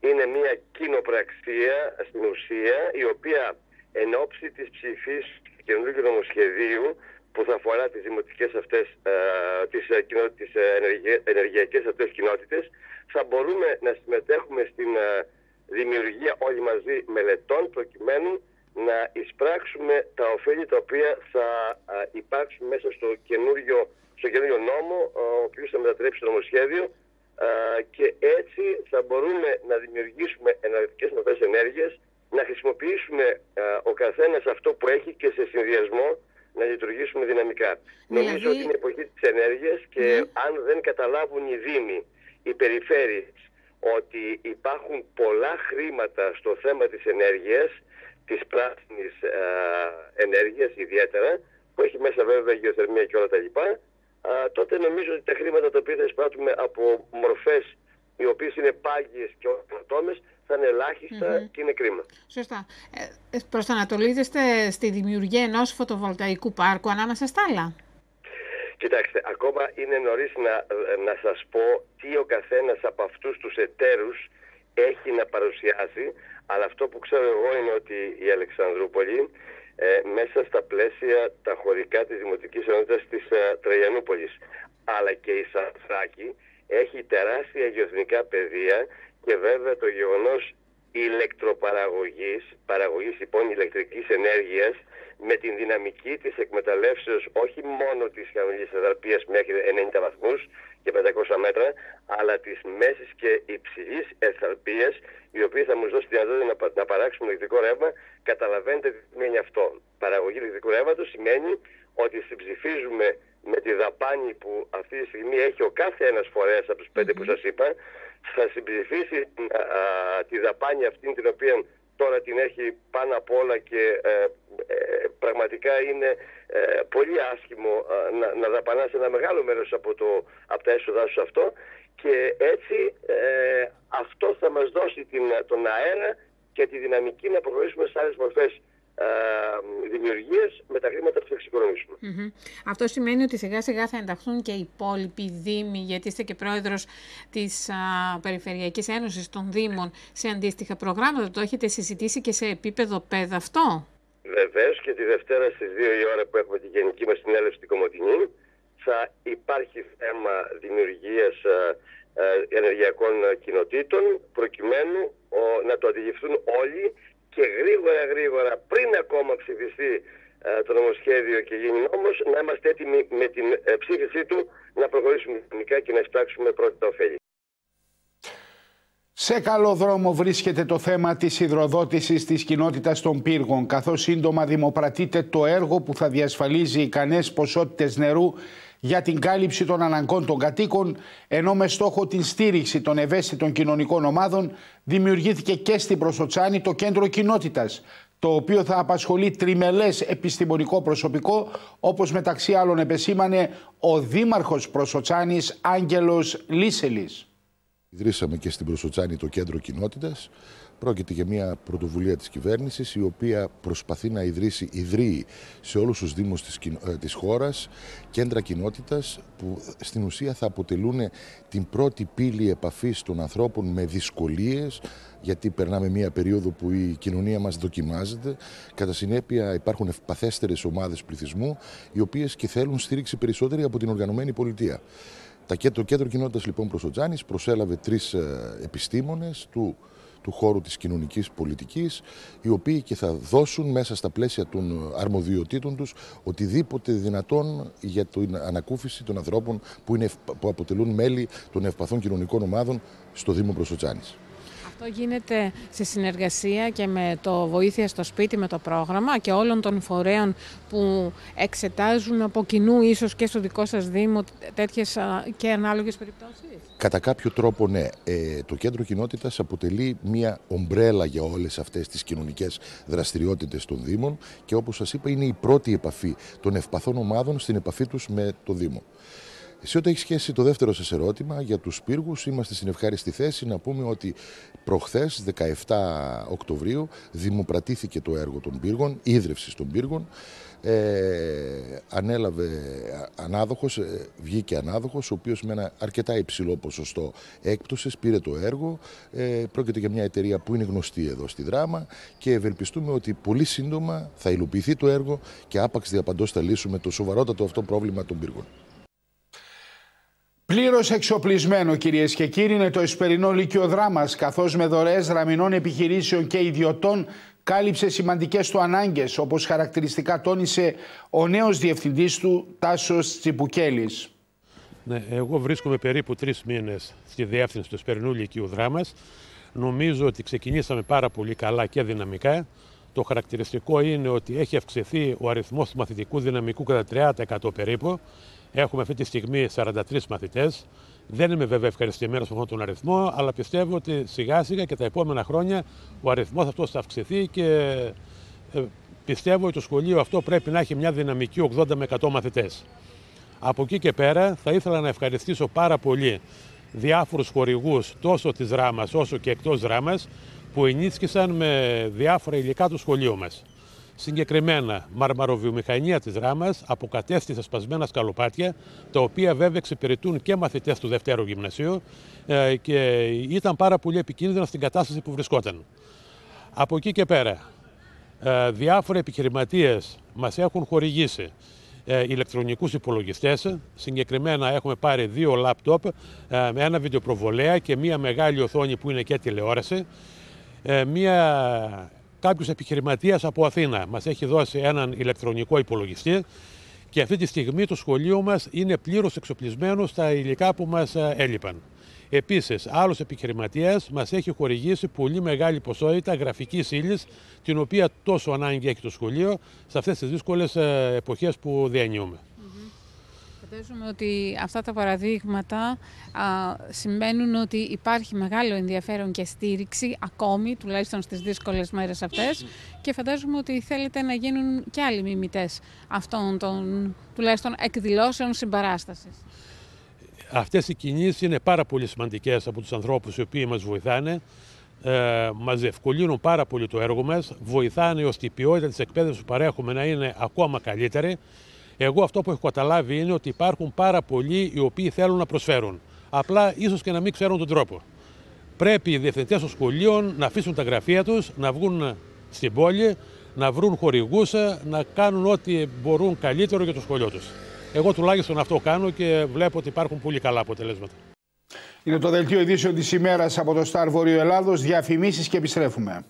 Είναι μια κοινοπραξία στην ουσία η οποία εν ώψη τη ψηφή του καινούργιου νομοσχεδίου που θα αφορά τις δημοτικές αυτές, ε, τις, ε, τις ε, ενεργειακές αυτές κοινότητες, θα μπορούμε να συμμετέχουμε στην δημιουργία όλοι μαζί μελετών προκειμένου να εισπράξουμε τα ωφέλη τα οποία θα υπάρξουν μέσα στο καινούριο, στο καινούριο νόμο, ο οποίος θα μετατρέψει το νομοσχέδιο και έτσι θα μπορούμε να δημιουργήσουμε εναλλακτικές μορφές ενέργειας, να χρησιμοποιήσουμε ο καθένας αυτό που έχει και σε συνδυασμό να λειτουργήσουμε δυναμικά. Δηλαδή... Νομίζω ότι είναι εποχή της ενέργειας και ναι. αν δεν καταλάβουν οι Δήμοι, οι περιφέρειες, ότι υπάρχουν πολλά χρήματα στο θέμα της ενέργειας, της πράσινης ε, ενέργειας ιδιαίτερα, που έχει μέσα βέβαια γεωθερμία και όλα τα λοιπά, τότε νομίζω ότι τα χρήματα τα οποία θα εισπράττουμε από μορφές οι οποίες είναι πάγιες και οτόμες θα είναι και είναι κρίμα. Σωστά. Ε, προσανατολίζεστε στη δημιουργία ενός φωτοβολταϊκού πάρκου ανάμεσα στα άλλα; Κοιτάξτε, ακόμα είναι νωρίς να, να σας πω τι ο καθένας από αυτούς τους εταίρους έχει να παρουσιάσει, αλλά αυτό που ξέρω εγώ είναι ότι η Αλεξανδρούπολη ε, μέσα στα πλαίσια τα χωρικά της Δημοτικής Ενότητας της ε, Τραγιανούπολης, αλλά και η Σαφράκη έχει τεράστια γεωθνικά πεδία και βέβαια το γεγονός ηλεκτροπαραγωγής, παραγωγής λοιπόν ηλεκτρικής ενέργειας με την δυναμική της εκμεταλλεύσεως όχι μόνο της χαμηλής εδαρπίας μέχρι 90 βαθμούς και 500 μέτρα, αλλά της μέσης και υψηλής εθαρπίας, η οποία θα μου δώσει τη δυνατότητα να, παράξουμε ηλεκτρικό ρεύμα. Καταλαβαίνετε τι σημαίνει αυτό. Παραγωγή ηλεκτρικού ρεύματος σημαίνει ότι συμψηφίζουμε με τη δαπάνη που αυτή τη στιγμή έχει ο κάθε ένας φορέας από τους πέντε που σας είπα, θα συμπληρωθεί τη δαπάνη αυτή την οποία τώρα την έχει πάνω απ' όλα και ε, ε, πραγματικά είναι ε, πολύ άσχημο να, να δαπανάς ένα μεγάλο μέρος από, το, από τα έσοδά σου αυτό. Και έτσι αυτό θα μας δώσει την, τον αέρα και τη δυναμική να προχωρήσουμε σε άλλες μορφές ε, δημιουργίες με τα χρήματα που θα εξοικονομήσουμε. Αυτό σημαίνει ότι σιγά σιγά θα ενταχθούν και οι υπόλοιποι δήμοι, γιατί είστε και πρόεδρος της α, Περιφερειακής Ένωσης των Δήμων σε αντίστοιχα προγράμματα. Το έχετε συζητήσει και σε επίπεδο πέδα αυτό; Βεβαίως και τη Δευτέρα στις 2 η ώρα που έχουμε τη γενική μας συνέλευση στην Κομωτινή θα υπάρχει θέμα δημιουργίας ενεργειακών κοινοτήτων προκειμένου να το αντιληφθούν όλοι και γρήγορα γρήγορα πριν ακόμα ψηφιστεί ε, το νομοσχέδιο και γίνει νόμος να είμαστε έτοιμοι με την ε, ψήφισή του να προχωρήσουμε γενικά και να εισπράξουμε πρώτα ωφέλη. Σε καλό δρόμο βρίσκεται το θέμα της υδροδότησης της κοινότητας των πύργων, καθώς σύντομα δημοπρατείται το έργο που θα διασφαλίζει ικανές ποσότητες νερού για την κάλυψη των αναγκών των κατοίκων, ενώ με στόχο την στήριξη των ευαίσθητων κοινωνικών ομάδων δημιουργήθηκε και στην Προσοτσάνη το κέντρο κοινότητας, το οποίο θα απασχολεί τριμελές επιστημονικό προσωπικό, όπως μεταξύ άλλων επεσήμανε ο Δήμαρχος Προσοτσάνης Άγγελος Λίσελης. Ιδρύσαμε και στην Προσοτσάνη το κέντρο κοινότητας, Πρόκειται για μια πρωτοβουλία της κυβέρνησης η οποία προσπαθεί να ιδρύσει, ιδρύει σε όλους τους δήμους της, ε, της χώρας κέντρα κοινότητας που στην ουσία θα αποτελούν την πρώτη πύλη επαφής των ανθρώπων με δυσκολίες γιατί περνάμε μια περίοδο που η κοινωνία μας δοκιμάζεται. Κατά συνέπεια υπάρχουν ευπαθέστερες ομάδες πληθυσμού οι οποίες και θέλουν στήριξη περισσότερη από την οργανωμένη πολιτεία. Το κέντρο κοινότητας λοιπόν προς ο Τζάνης προσέλαβε τρεις ε, επιστήμονες του του χώρου της κοινωνικής πολιτικής, οι οποίοι και θα δώσουν μέσα στα πλαίσια των αρμοδιοτήτων τους οτιδήποτε δυνατόν για την ανακούφιση των ανθρώπων που, είναι, που αποτελούν μέλη των ευπαθών κοινωνικών ομάδων στο Δήμο Προσοτσάνης. Αυτό γίνεται σε συνεργασία και με το Βοήθεια στο Σπίτι με το πρόγραμμα και όλων των φορέων που εξετάζουν από κοινού ίσως και στο δικό σας Δήμο τέτοιες και ανάλογες περιπτώσεις. Κατά κάποιο τρόπο ναι. Ε, το κέντρο κοινότητας αποτελεί μια ομπρέλα για όλες αυτές τις κοινωνικές δραστηριότητες των Δήμων και όπως σας είπα είναι η πρώτη επαφή των ευπαθών ομάδων στην επαφή τους με το Δήμο. Σε ό,τι έχεις σχέση το δεύτερο σας ερώτημα για τους πύργους, είμαστε στην ευχάριστη θέση να πούμε ότι προχθές, 17 Οκτωβρίου, δημοπρατήθηκε το έργο των πύργων, ίδρυυση των πύργων. Ε, ανέλαβε ανάδοχος, ε, βγήκε ανάδοχος, ο οποίος με ένα αρκετά υψηλό ποσοστό έκπτωσης πήρε το έργο. Ε, πρόκειται για μια εταιρεία που είναι γνωστή εδώ στη δράμα και ευελπιστούμε ότι πολύ σύντομα θα υλοποιηθεί το έργο και άπαξ διαπαντός θα λύσουμε το σοβαρότατο αυτό πρόβλημα των πύργων. Πλήρως εξοπλισμένο, κυρίες και κύριοι, είναι το Εσπερινό Λύκειο Δράμα, καθώς με δωρεές δραμηνών επιχειρήσεων και ιδιωτών κάλυψε σημαντικές του ανάγκες, όπως χαρακτηριστικά τόνισε ο νέος διευθυντής του, Τάσος Τσιπουκέλης. Ναι, εγώ βρίσκομαι περίπου τρεις μήνες στη διεύθυνση του Εσπερινού Λυκείου Δράμα. Νομίζω ότι ξεκινήσαμε πάρα πολύ καλά και δυναμικά. Το χαρακτηριστικό είναι ότι έχει αυξηθεί ο αριθμός του μαθητικού δυναμικού κατά 30% περίπου. Έχουμε αυτή τη στιγμή 43 μαθητές. Δεν είμαι βέβαια ευχαριστημένος με αυτόν τον αριθμό, αλλά πιστεύω ότι σιγά σιγά και τα επόμενα χρόνια ο αριθμός αυτός θα αυξηθεί και ε, πιστεύω ότι το σχολείο αυτό πρέπει να έχει μια δυναμική 80 με 100 μαθητές. Από εκεί και πέρα θα ήθελα να ευχαριστήσω πάρα πολύ διάφορους χορηγούς τόσο της δράμας όσο και εκτός δράμας που ενίσχυσαν με διάφορα υλικά του σχολείου μας. Συγκεκριμένα, μαρμαροβιομηχανία της Ράμας αποκατέστησε σπασμένα σκαλοπάτια, τα οποία βέβαια εξυπηρετούν και μαθητές του Δευτέρου Γυμνασίου ε, και ήταν πάρα πολύ επικίνδυνα στην κατάσταση που βρισκόταν. Από εκεί και πέρα, ε, διάφοροι επιχειρηματίες μας έχουν χορηγήσει ε, ηλεκτρονικούς υπολογιστές. Συγκεκριμένα έχουμε πάρει δύο λάπτοπ με ένα βιντεοπροβολέα και μία μεγάλη οθόνη που είναι και τηλεόραση. Μία κάποιος επιχειρηματίας από Αθήνα μας έχει δώσει έναν ηλεκτρονικό υπολογιστή και αυτή τη στιγμή το σχολείο μας είναι πλήρως εξοπλισμένο στα υλικά που μας ε, έλειπαν. Επίσης, άλλος επιχειρηματίας μας έχει χορηγήσει πολύ μεγάλη ποσότητα γραφικής ύλης, την οποία τόσο ανάγκη έχει το σχολείο σε αυτές τις δύσκολες ε, εποχές που διανύουμε. Φαντάζομαι ότι αυτά τα παραδείγματα α, σημαίνουν ότι υπάρχει μεγάλο ενδιαφέρον και στήριξη ακόμη, τουλάχιστον στις δύσκολες μέρες αυτές και φαντάζομαι ότι θέλετε να γίνουν και άλλοι μιμητές αυτών των τουλάχιστον εκδηλώσεων συμπαράστασης. Αυτές οι κινήσεις είναι πάρα πολύ σημαντικές από τους ανθρώπους οι οποίοι μας βοηθάνε. Ε, μας ευκολύνουν πάρα πολύ το έργο μας, βοηθάνε ώστε η ποιότητα της εκπαίδευσης που παρέχουμε να είναι ακόμα καλύτερη εγώ αυτό που έχω καταλάβει είναι ότι υπάρχουν πάρα πολλοί οι οποίοι θέλουν να προσφέρουν. Απλά ίσως και να μην ξέρουν τον τρόπο. Πρέπει οι διευθυντές των σχολείων να αφήσουν τα γραφεία τους, να βγουν στην πόλη, να βρουν χορηγούς, να κάνουν ό,τι μπορούν καλύτερο για το σχολείο τους. Εγώ τουλάχιστον αυτό κάνω και βλέπω ότι υπάρχουν πολύ καλά αποτελέσματα. Είναι το δελτίο ειδήσεων της ημέρας από το Star Βορείο Ελλάδος. Διαφημίσεις και επιστρέφουμε.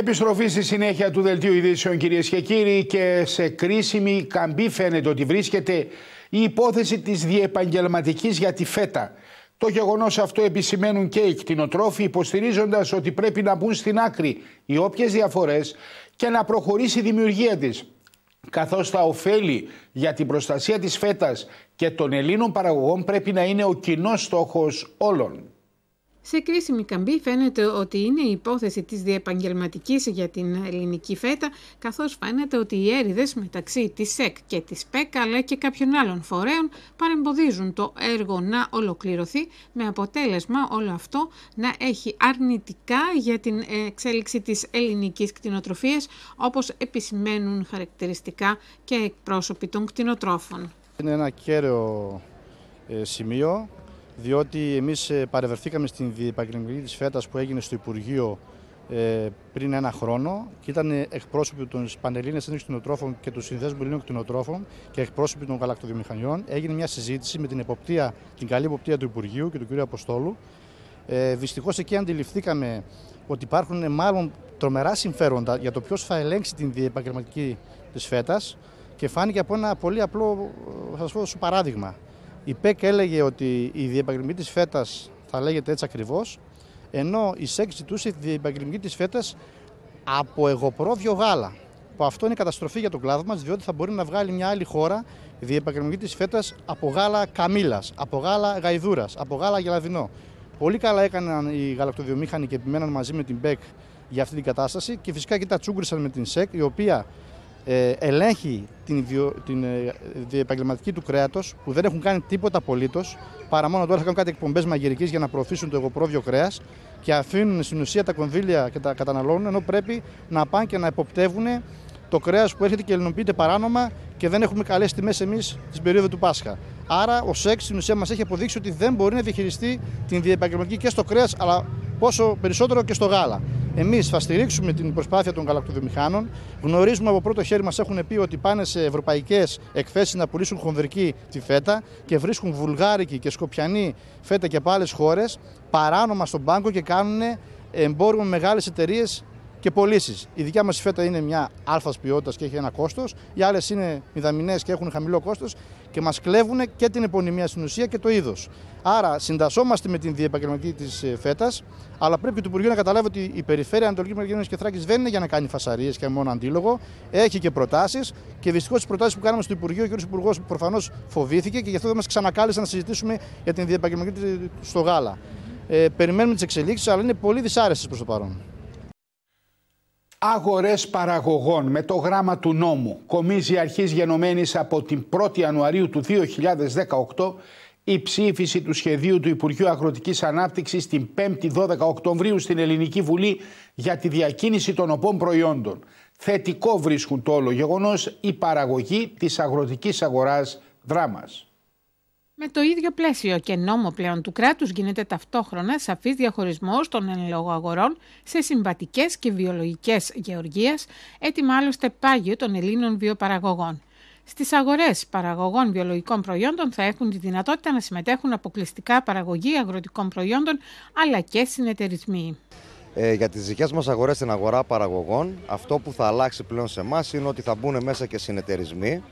Επιστροφή στη συνέχεια του Δελτίου Ειδήσεων κυρίες και κύριοι και σε κρίσιμη καμπή φαίνεται ότι βρίσκεται η υπόθεση της διεπαγγελματικής για τη ΦΕΤΑ. Το γεγονός αυτό επισημαίνουν και οι κτηνοτρόφοι υποστηρίζοντας ότι πρέπει να μπουν στην άκρη οι όποιες διαφορές και να προχωρήσει η δημιουργία της καθώς τα ωφέλη για την προστασία της φέτας και των Ελλήνων παραγωγών πρέπει να είναι ο κοινός στόχος όλων. Σε κρίσιμη καμπή φαίνεται ότι είναι η υπόθεση της διεπαγγελματικής για την ελληνική φέτα, καθώς φαίνεται ότι οι έρηδες μεταξύ της ΣΕΚ και της ΠΕΚ αλλά και κάποιων άλλων φορέων παρεμποδίζουν το έργο να ολοκληρωθεί με αποτέλεσμα όλο αυτό να έχει αρνητικά για την εξέλιξη της ελληνικής κτηνοτροφίας όπως επισημαίνουν χαρακτηριστικά και εκπρόσωποι των κτηνοτρόφων. Είναι ένα κέραιο ε, σημείο διότι εμείς ε, παρευρεθήκαμε στην διεπαγγελματική της ΦΕΤΑΣ που έγινε στο Υπουργείο ε, πριν ένα χρόνο και ήταν εκπρόσωποι των Πανελλήνες Ένωσης Κτηνοτρόφων και του Συνδέσμου Ελλήνων Κτηνοτρόφων και εκπρόσωποι των γαλακτοδιομηχανιών. Έγινε μια συζήτηση με την, εποπτεία, την καλή εποπτεία του Υπουργείου και του κ. Αποστόλου. Ε, Δυστυχώς εκεί αντιληφθήκαμε ότι υπάρχουν μάλλον τρομερά συμφέροντα για το ποιος θα ελέγξει την διεπαγγελματική της ΦΕΤΑ και φάνηκε από ένα πολύ απλό, θα σας πω, παράδειγμα. Η ΠΕΚ έλεγε ότι η διεπαγγελματική της φέτας θα λέγεται έτσι ακριβώς, ενώ η ΣΕΚ ζητούσε τη διεπαγγελματική της φέτας από εγωπρόβιο γάλα. Που αυτό είναι καταστροφή για τον κλάδο μας, διότι θα μπορεί να βγάλει μια άλλη χώρα η διεπαγγελματική της φέτας από γάλα καμίλα, από γάλα γαϊδούρας, από γάλα γελαδινό. Πολύ καλά έκαναν οι γαλακτοβιομήχανοι και επιμέναν μαζί με την ΜΠΕΚ για αυτή την κατάσταση και φυσικά και τα τσούγκρισαν με την ΣΕΚ, η οποία ε, ελέγχει την, την ε, επαγγελματική του κρέατος που δεν έχουν κάνει τίποτα απολύτως παρά μόνο τώρα θα κάνουν κάτι εκπομπές μαγειρικής για να προωθήσουν το εγωπρόβιο κρέας και αφήνουν στην ουσία τα κονδύλια και τα καταναλώνουν ενώ πρέπει να πάνε και να εποπτεύουν το κρέας που έρχεται και ελληνοποιείται παράνομα και δεν έχουμε καλές τιμές εμείς την περίοδο του Πάσχα. Άρα ο ΣΕΚ στην ουσία μας έχει αποδείξει ότι δεν μπορεί να διαχειριστεί την διεπαγγελματική και στο κρέας, αλλά πόσο περισσότερο και στο γάλα. Εμείς θα στηρίξουμε την προσπάθεια των γαλακτοβιομηχάνων. Γνωρίζουμε από πρώτο χέρι μας έχουν πει ότι πάνε σε ευρωπαϊκές εκθέσεις να πουλήσουν χονδρική τη φέτα και βρίσκουν βουλγάρικη και σκοπιανή φέτα και από άλλες χώρες παράνομα στον πάγκο και κάνουν εμπόριο με μεγάλες εταιρείες και πωλήσεις. Η δικιά μας φέτα είναι μια αλφας ποιότητας και έχει ένα κόστος. Οι άλλες είναι μηδαμινές και έχουν χαμηλό κόστος και μας κλέβουν και την επωνυμία στην ουσία και το είδος. Άρα συντασσόμαστε με την διεπαγγελματική της ε, φέτας, αλλά πρέπει το Υπουργείο να καταλάβει ότι η περιφέρεια Ανατολικής Μακεδονίας και Θράκης δεν είναι για να κάνει φασαρίες και μόνο αντίλογο. Έχει και προτάσεις και δυστυχώς τι προτάσεις που κάναμε στο Υπουργείο, ο κ. Υπουργός προφανώς φοβήθηκε και γι' αυτό δεν μας ξανακάλεσε να συζητήσουμε για την διεπαγγελματική στο γάλα. Ε, περιμένουμε τις εξελίξεις, αλλά είναι πολύ δυσάρεστες προς το παρόν. Αγορές παραγωγών με το γράμμα του νόμου κομίζει αρχής γενομένης από την 1η Ιανουαρίου του 2018 η ψήφιση του σχεδίου του Υπουργείου Αγροτικής Ανάπτυξης την 5η 12 Οκτωβρίου στην Ελληνική Βουλή για τη διακίνηση των οπών προϊόντων. Θετικό βρίσκουν το όλο γεγονός η παραγωγή της αγροτικής αγοράς δράμας. Με το ίδιο πλαίσιο και νόμο πλέον του κράτους γίνεται ταυτόχρονα σαφής διαχωρισμός των εν λόγω αγορών σε συμβατικές και βιολογικές γεωργίες, έτοιμα άλλωστε πάγιο των Ελλήνων βιοπαραγωγών. Στις αγορές παραγωγών βιολογικών προϊόντων θα έχουν τη δυνατότητα να συμμετέχουν αποκλειστικά παραγωγή αγροτικών προϊόντων αλλά και συνεταιρισμοί. Ε, για τις δικές μας αγορές στην αγορά παραγωγών, αυτό που θα αλλάξει πλέον σε εμάς είναι ότι θα μπουν μέσα και συνεταιρισμοί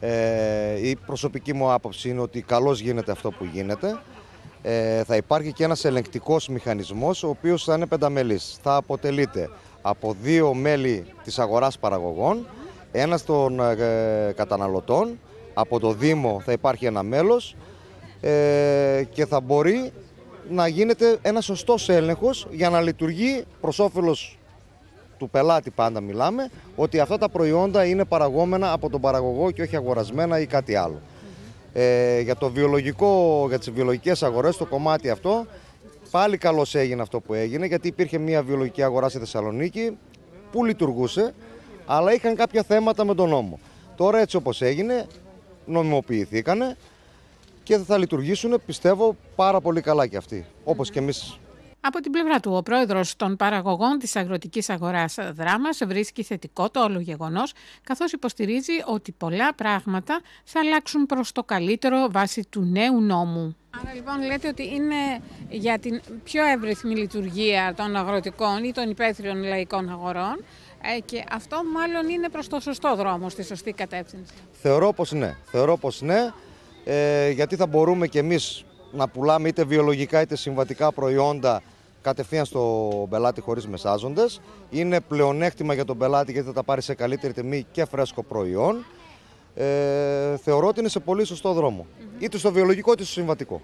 ε, η προσωπική μου άποψη είναι ότι καλώς γίνεται αυτό που γίνεται. Ε, θα υπάρχει και ένας ελεγκτικός μηχανισμός ο οποίος θα είναι πενταμελής. Θα αποτελείται από δύο μέλη της αγοράς παραγωγών, ένας των ε, καταναλωτών, από το Δήμο θα υπάρχει ένα μέλος ε, και θα μπορεί να γίνεται ένας σωστός έλεγχος για να λειτουργεί προς όφελος του πελάτη πάντα μιλάμε, ότι αυτά τα προϊόντα είναι παραγόμενα από τον παραγωγό και όχι αγορασμένα ή κάτι άλλο. Ε, για, το βιολογικό, για τις βιολογικές αγορές, το κομμάτι αυτό, πάλι καλώς έγινε αυτό που έγινε, γιατί υπήρχε μια βιολογική αγορά στη Θεσσαλονίκη που λειτουργούσε, αλλά είχαν κάποια θέματα με τον νόμο. Τώρα έτσι όπως έγινε, νομιμοποιηθήκανε και θα λειτουργήσουν, πιστεύω, πάρα πολύ καλά και αυτοί, όπως και εμείς από την πλευρά του, ο πρόεδρος των παραγωγών της αγροτικής αγοράς Δράμας βρίσκει θετικό το όλο γεγονός, καθώς υποστηρίζει ότι πολλά πράγματα θα αλλάξουν προς το καλύτερο βάσει του νέου νόμου. Άρα λοιπόν λέτε ότι είναι για την πιο εύρυθμη λειτουργία των αγροτικών ή των υπαίθριων λαϊκών αγορών ε, και αυτό μάλλον είναι προς το σωστό δρόμο, στη σωστή κατεύθυνση. Θεωρώ πως ναι. Θεωρώ πως ναι, ε, γιατί θα μπορούμε και εμείς να πουλάμε είτε βιολογικά είτε συμβατικά προϊόντα κατευθείαν στο πελάτη χωρίς μεσάζοντες. Είναι πλεονέκτημα για τον πελάτη γιατί θα τα πάρει σε καλύτερη τιμή και φρέσκο προϊόν. Ε, θεωρώ ότι είναι σε πολύ σωστό δρόμο. Είτε στο βιολογικό είτε στο συμβατικό.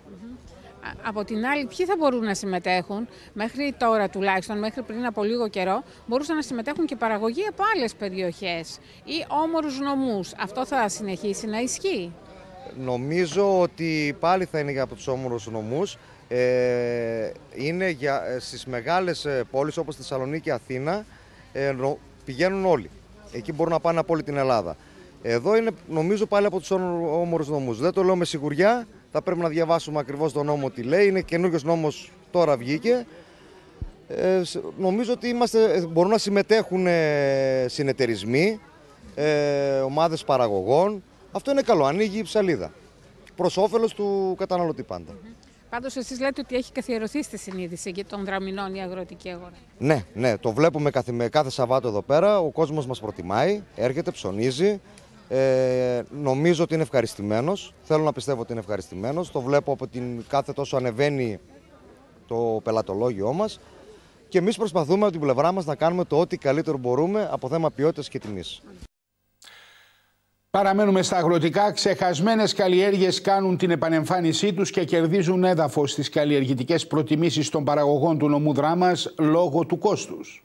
Από την άλλη, ποιοι θα μπορούν να συμμετέχουν, μέχρι τώρα τουλάχιστον, μέχρι πριν από λίγο καιρό, μπορούσαν να συμμετέχουν και παραγωγή από άλλες περιοχές ή όμορους νομούς. Αυτό θα συνεχίσει να ισχύει; Νομίζω ότι πάλι θα είναι για από τους όμορους νομούς. Ε, είναι για, ε, στις μεγάλες ε, πόλεις όπως Θεσσαλονίκη και Αθήνα ε, πηγαίνουν όλοι. Εκεί μπορούν να πάνε από όλη την Ελλάδα. Εδώ είναι νομίζω πάλι από τους όμορους νομούς. Δεν το λέω με σιγουριά, θα πρέπει να διαβάσουμε ακριβώς τον νόμο τι λέει. Είναι καινούριος νόμος τώρα βγήκε. Ε, νομίζω ότι είμαστε, μπορούν να συμμετέχουν συνεταιρισμοί, ε, ομάδες παραγωγών, αυτό είναι καλό, ανοίγει η ψαλίδα. Προς όφελος του καταναλωτή πάντα. Πάντως, εσείς λέτε ότι έχει καθιερωθεί στη συνείδηση για των δραμηνών η αγροτική αγορά. Ναι, ναι, το βλέπουμε κάθε, κάθε Σαββάτο εδώ πέρα. Ο κόσμος μας προτιμάει, έρχεται, ψωνίζει. Ε, νομίζω ότι είναι ευχαριστημένος. Θέλω να πιστεύω ότι είναι ευχαριστημένος. Το βλέπω από την κάθε τόσο ανεβαίνει το πελατολόγιο μας. Και εμείς προσπαθούμε από την πλευρά μας να κάνουμε το ό,τι καλύτερο μπορούμε από θέμα ποιότητας και τιμής. Παραμένουμε στα αγροτικά. Ξεχασμένες καλλιέργειες κάνουν την επανεμφάνισή τους και κερδίζουν έδαφος στις καλλιεργητικές προτιμήσεις των παραγωγών του νομού Δράμας λόγω του κόστους.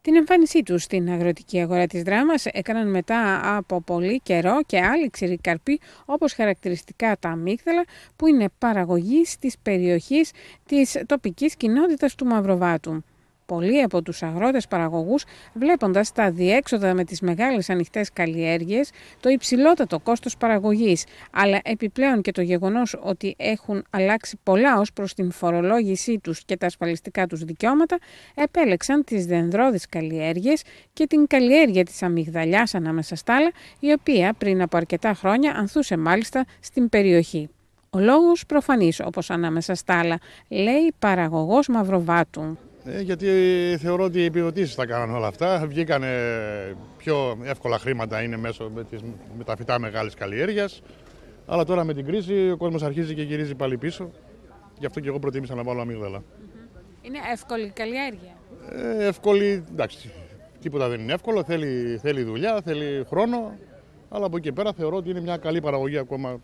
Την εμφάνισή τους στην αγροτική αγορά της Δράμας έκαναν μετά από πολύ καιρό και άλλοι ξηρικαρποί όπως χαρακτηριστικά τα αμύγδαλα που είναι παραγωγής της περιοχής της τοπικής κοινότητας του Μαυροβάτου πολλοί από τους αγρότες παραγωγούς βλέποντας τα διέξοδα με τις μεγάλες ανοιχτές καλλιέργειες το υψηλότατο κόστος παραγωγής αλλά επιπλέον και το γεγονός ότι έχουν αλλάξει πολλά ως προς την φορολόγησή τους και τα ασφαλιστικά τους δικαιώματα επέλεξαν τις δενδρώδεις καλλιέργειες και την καλλιέργεια της αμυγδαλιάς ανάμεσα στα άλλα η οποία πριν από αρκετά χρόνια ανθούσε μάλιστα στην περιοχή. Ο λόγος προφανής όπως ανάμεσα στα άλλα λέει παραγωγός Μαυροβάτου. Ε, γιατί θεωρώ ότι οι επιδοτήσεις θα κάνουν όλα αυτά. Βγήκαν πιο εύκολα χρήματα είναι μέσω με, τις, με τα φυτά μεγάλης καλλιέργειας. Αλλά τώρα με την κρίση ο κόσμος αρχίζει και γυρίζει πάλι πίσω. Γι' αυτό και εγώ προτίμησα να βάλω αμύγδαλα. Είναι εύκολη η καλλιέργεια. Ε, εύκολη, εντάξει. Τίποτα δεν είναι εύκολο. Θέλει, θέλει δουλειά, θέλει χρόνο. Αλλά από εκεί πέρα θεωρώ ότι είναι μια καλή παραγωγή ακόμα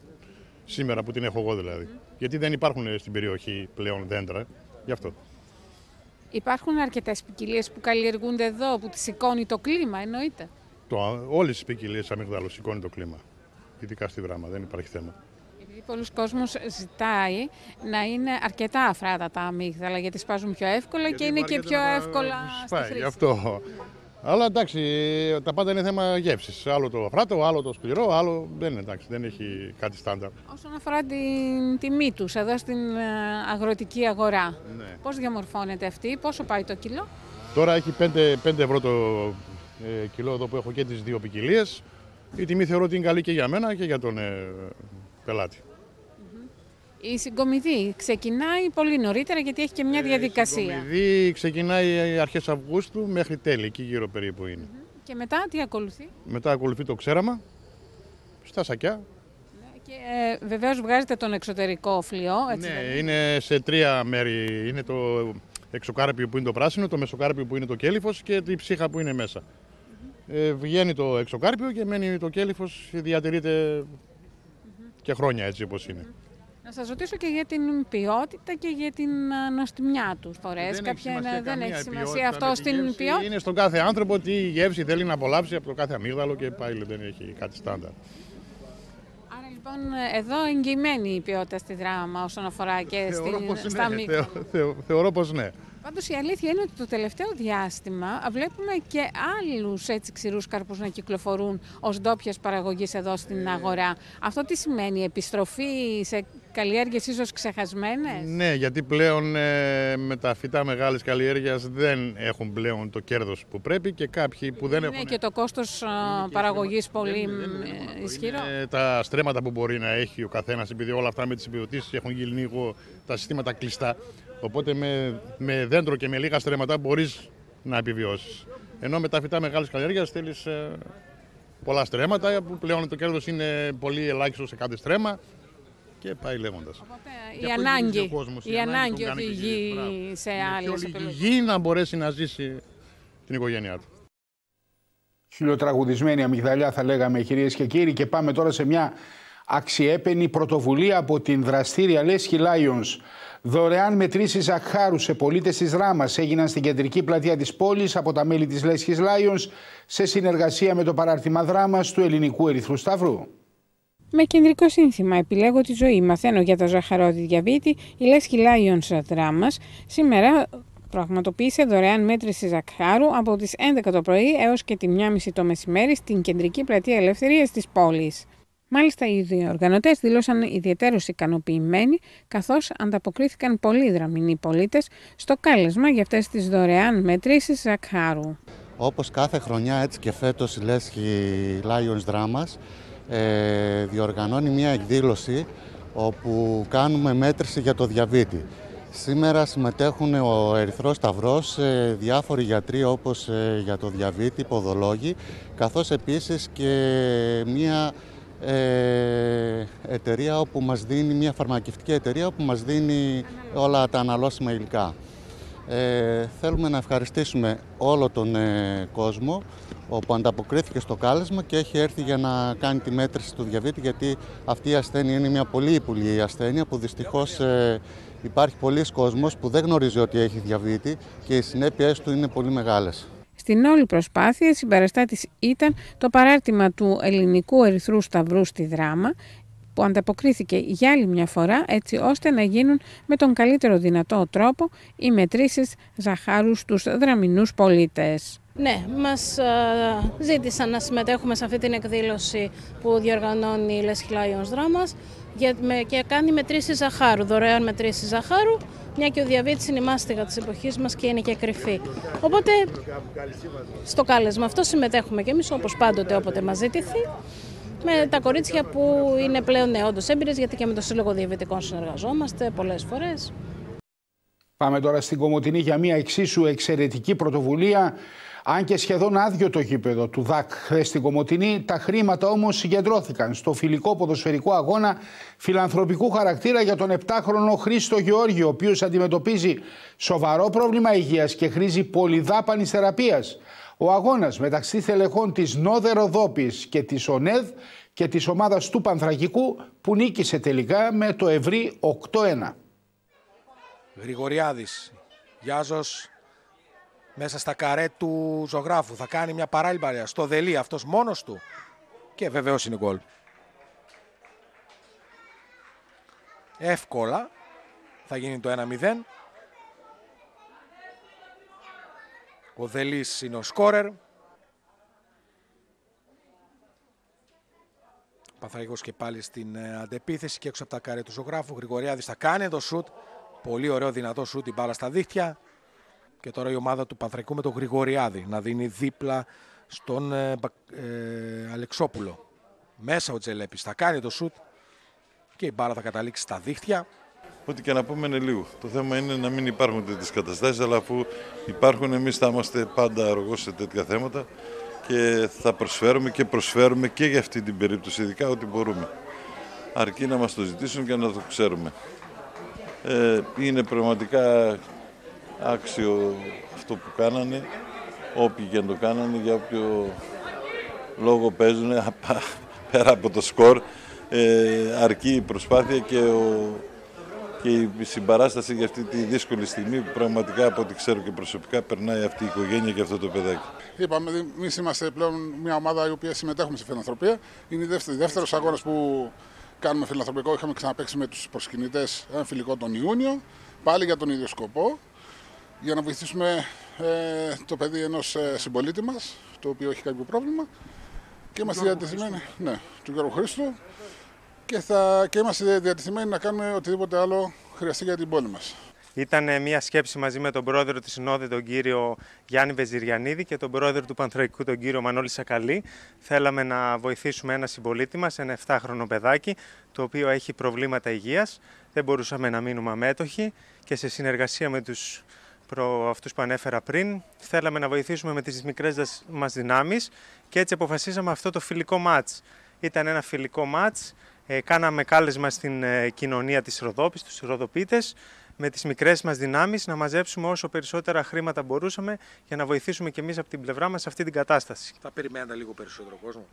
σήμερα που την έχω εγώ δηλαδή. Γιατί δεν υπάρχουν στην περιοχή πλέον δέντρα. Γι' αυτό. Υπάρχουν αρκετές ποικιλίες που καλλιεργούνται εδώ, που τη σηκώνει το κλίμα, εννοείται. Το, όλες τις ποικιλίες αμυγδάλου σηκώνει το κλίμα. Ειδικά στη δράμα, δεν υπάρχει θέμα. Επειδή πολλοί κόσμος ζητάει να είναι αρκετά αφράτα τα αμύγδαλα, γιατί σπάζουν πιο εύκολα και είναι και πιο εύκολα στη χρήση. Γι' αυτό. Αλλά εντάξει, τα πάντα είναι θέμα γεύσης. Άλλο το αφράτο, άλλο το σκληρό, άλλο δεν είναι εντάξει, δεν έχει κάτι στάνταρ. Όσον αφορά την τιμή τους εδώ στην ε, αγροτική αγορά, ναι. πώς διαμορφώνεται αυτή, πόσο πάει το κιλό; Τώρα έχει 5, 5 ευρώ το ε, κιλό εδώ που έχω και τις δύο ποικιλίες. Η τιμή θεωρώ ότι είναι καλή και για μένα και για τον ε, πελάτη. Η συγκομιδή ξεκινάει πολύ νωρίτερα γιατί έχει και μια διαδικασία. Η συγκομιδή ξεκινάει αρχές Αυγούστου μέχρι τέλη, εκεί γύρω περίπου είναι. Και μετά τι ακολουθεί; Μετά ακολουθεί το ξέραμα, στα σακιά. Ναι, και ε, βεβαίως βγάζετε τον εξωτερικό φλοιό, έτσι Ναι, είναι; σε τρία μέρη. Είναι το εξωκάρπιο που είναι το πράσινο, το μεσοκάρπιο που είναι το κέλυφος και η ψύχα που είναι μέσα. Ε, βγαίνει το εξωκάρπιο και μένει το κέλυφος, διατηρείται και χρόνια έτσι όπως είναι. Να σας ρωτήσω και για την ποιότητα και για την νοστιμιά τους φορές. Δεν Κάποια έχει σημασία, δεν έχει σημασία αυτό στην ποιότητα. Είναι στον κάθε άνθρωπο τι γεύση θέλει να απολαύσει από το κάθε αμύγδαλο και πάλι δεν έχει κάτι στάνταρ. Άρα λοιπόν εδώ εγγυημένη η ποιότητα στη δράμα όσον αφορά και θεωρώ στην, πως στα ναι, αμύγδαλα. θεω- θεω- θεωρώ πως ναι. Πάντως η αλήθεια είναι ότι το τελευταίο διάστημα βλέπουμε και άλλους έτσι ξηρούς καρπούς να κυκλοφορούν ως ντόπιες παραγωγής εδώ στην αγορά. Αυτό τι σημαίνει, επιστροφή σε καλλιέργειες ίσως ξεχασμένες; Ναι, γιατί πλέον ε, με τα φυτά μεγάλης καλλιέργειας δεν έχουν πλέον το κέρδος που πρέπει και κάποιοι που δεν Είναι έχουν και το κόστος α, παραγωγής πολύ ε, ισχυρό. ε, τα στρέμματα που μπορεί να έχει ο καθένας επειδή όλα αυτά με τις επιδοτήσεις έχουν γίνει λίγο τα συστήματα κλειστά. Οπότε με, με δέντρο και με λίγα στρέμματα μπορείς να επιβιώσεις. Ενώ με τα φυτά μεγάλης καλλιέργειας θέλεις ε, πολλά στρέμματα που πλέον το κέρδος είναι πολύ ελάχιστο σε κάθε στρέμμα και πάει λέγοντας. Γι' Η αυτό ανάγκη, γυρίζει ο κόσμος, η ανάγκη τον κάνει και οδηγεί μπράβο. σε Με πιο άλλες λίγη επιλογές. γη να μπορέσει να ζήσει την οικογένειά του. Χιλιοτραγουδισμένη αμυγδαλιά θα λέγαμε κυρίες και κύριοι και πάμε τώρα σε μια αξιέπαινη πρωτοβουλία από την δραστήρια Λέσχη Lions. Δωρεάν μετρήσεις ζαχάρου σε πολίτες της Ράμας έγιναν στην κεντρική πλατεία της πόλης από τα μέλη της Λέσχης Lions σε συνεργασία με το παράρτημα δράμας του Ελληνικού Ερυθρού Σταυρού. Με κεντρικό σύνθημα Επιλέγω τη ζωή, μαθαίνω για το ζαχαρόδι διαβήτη, η Λέσχη Lions Δράμας σήμερα πραγματοποίησε δωρεάν μέτρηση ζαχάρου από τις 11 το πρωί έως και τη 1.30 το μεσημέρι στην κεντρική πλατεία ελευθερίας της πόλης. Μάλιστα, οι διοργανωτές δήλωσαν ιδιαίτερως ικανοποιημένοι, καθώς ανταποκρίθηκαν πολλοί δραμηνοί πολίτες στο κάλεσμα για αυτές τις δωρεάν μετρήσεις ζαχάρου. Όπως κάθε χρονιά έτσι και φέτος η Λέσχη Lions Δράμας ε, διοργανώνει μια εκδήλωση όπου κάνουμε μέτρηση για το διαβήτη. Σήμερα συμμετέχουν ο Ερυθρός Σταυρός, ε, διάφοροι γιατροί όπως ε, για το διαβήτη, ποδολόγοι, καθώς επίσης και μια ε, εταιρεία όπου μας δίνει, μια φαρμακευτική εταιρεία όπου μας δίνει όλα τα αναλώσιμα υλικά. Ε, θέλουμε να ευχαριστήσουμε όλο τον ε, κόσμο όπου ανταποκρίθηκε στο κάλεσμα και έχει έρθει για να κάνει τη μέτρηση του διαβήτη γιατί αυτή η ασθένεια είναι μια πολύ υπουλή ασθένεια που δυστυχώς ε, υπάρχει πολλοί κόσμος που δεν γνωρίζει ότι έχει διαβήτη και οι συνέπειές του είναι πολύ μεγάλες. Στην όλη προσπάθεια συμπαραστάτης ήταν το παράρτημα του Ελληνικού Ερυθρού Σταυρού στη Δράμα που ανταποκρίθηκε για άλλη μια φορά έτσι ώστε να γίνουν με τον καλύτερο δυνατό τρόπο οι μετρήσεις ζαχάρους στους δραμινούς πολίτες. Ναι, μας ζήτησαν να συμμετέχουμε σε αυτή την εκδήλωση που διοργανώνει η Λέσχη Lions Δράμας και κάνει μετρήσεις ζαχάρου, δωρεάν μετρήσεις ζαχάρου, μια και ο διαβήτης είναι η μάστιγα της εποχής μας και είναι και κρυφή. Οπότε στο κάλεσμα αυτό συμμετέχουμε και εμείς όπως πάντοτε όποτε μας ζητηθεί με τα κορίτσια που είναι πλέον όντως έμπειρες γιατί και με το Σύλλογο Διαβητικών συνεργαζόμαστε πολλές φορές. Πάμε τώρα στην Κομωτινή για μια εξίσου εξαιρετική πρωτοβουλία αν και σχεδόν άδειο το γήπεδο του ΔΑΚ χθες στην Κομωτινή, τα χρήματα όμως συγκεντρώθηκαν στο φιλικό ποδοσφαιρικό αγώνα φιλανθρωπικού χαρακτήρα για τον 7χρονο Χρήστο Γεώργιο, ο οποίος αντιμετωπίζει σοβαρό πρόβλημα υγείας και χρήζει πολυδάπανης θεραπείας. Ο αγώνας μεταξύ θελεχών της Νόδε Ροδόπη και της ΟΝΕΔ και της ομάδας του Πανθρακικού που νίκησε τελικά με το ευρύ 8-1. Γρηγοριάδης, Γιάζος, μέσα στα καρέ του ζωγράφου. Θα κάνει μια παράλληλη παρέα στο δελί αυτός μόνος του και βεβαίως είναι γκολ. Εύκολα θα γίνει το 1-0. Ο Δελής είναι ο σκόρερ. Παθραγικός και πάλι στην ε, αντεπίθεση και έξω από τα καρέ του ζωγράφου. Γρηγοριάδης θα κάνει το σουτ. Πολύ ωραίο δυνατό σουτ η μπάλα στα δίχτυα. Και τώρα η ομάδα του Πανθρακού με τον Γρηγοριάδη να δίνει δίπλα στον ε, ε, Αλεξόπουλο. Μέσα ο Τζελέπης θα κάνει το σουτ και η μπάλα θα καταλήξει στα δίχτυα. Ό,τι και να πούμε είναι λίγο. Το θέμα είναι να μην υπάρχουν τέτοιες καταστάσεις, αλλά αφού υπάρχουν, εμείς θα είμαστε πάντα αργός σε τέτοια θέματα και θα προσφέρουμε και προσφέρουμε και για αυτή την περίπτωση, ειδικά ό,τι μπορούμε. Αρκεί να μας το ζητήσουν και να το ξέρουμε. Ε, είναι πραγματικά άξιο αυτό που κάνανε, όποιοι και το κάνανε, για όποιο λόγο παίζουν, [LAUGHS] πέρα από το σκορ, ε, αρκεί η προσπάθεια και, ο, και η συμπαράσταση για αυτή τη δύσκολη στιγμή που πραγματικά από ό,τι ξέρω και προσωπικά περνάει αυτή η οικογένεια και αυτό το παιδάκι. Είπαμε, εμείς είμαστε πλέον μια ομάδα η οποία συμμετέχουμε στη φιλανθρωπία. Είναι δεύτερο δεύτερος αγώνας που κάνουμε φιλανθρωπικό. Είχαμε ξαναπέξει με τους προσκυνητές ένα φιλικό τον Ιούνιο, πάλι για τον ίδιο σκοπό για να βοηθήσουμε ε, το παιδί ενός ε, συμπολίτη μας, το οποίο έχει κάποιο πρόβλημα και είμαστε διατεθειμένοι, ναι, του Γιώργου Χρήστου και, θα, και είμαστε διατεθειμένοι να κάνουμε οτιδήποτε άλλο χρειαστεί για την πόλη μας. Ήταν μια σκέψη μαζί με τον πρόεδρο της Συνόδου, τον κύριο Γιάννη Βεζιριανίδη και τον πρόεδρο του Πανθραϊκού, τον κύριο Μανώλη Σακαλή. Θέλαμε να βοηθήσουμε ένα συμπολίτη μας, ένα 7χρονο παιδάκι, το οποίο έχει προβλήματα υγείας. Δεν μπορούσαμε να μείνουμε αμέτωχοι και σε συνεργασία με τους προ αυτούς που ανέφερα πριν. Θέλαμε να βοηθήσουμε με τις μικρές μας δυνάμεις και έτσι αποφασίσαμε αυτό το φιλικό μάτς. Ήταν ένα φιλικό μάτς, ε, κάναμε κάλεσμα στην ε, κοινωνία της Ροδόπης, τους Ροδοπίτες, με τις μικρές μας δυνάμεις να μαζέψουμε όσο περισσότερα χρήματα μπορούσαμε για να βοηθήσουμε και εμείς από την πλευρά μας σε αυτή την κατάσταση. Θα περιμένετε λίγο περισσότερο κόσμος;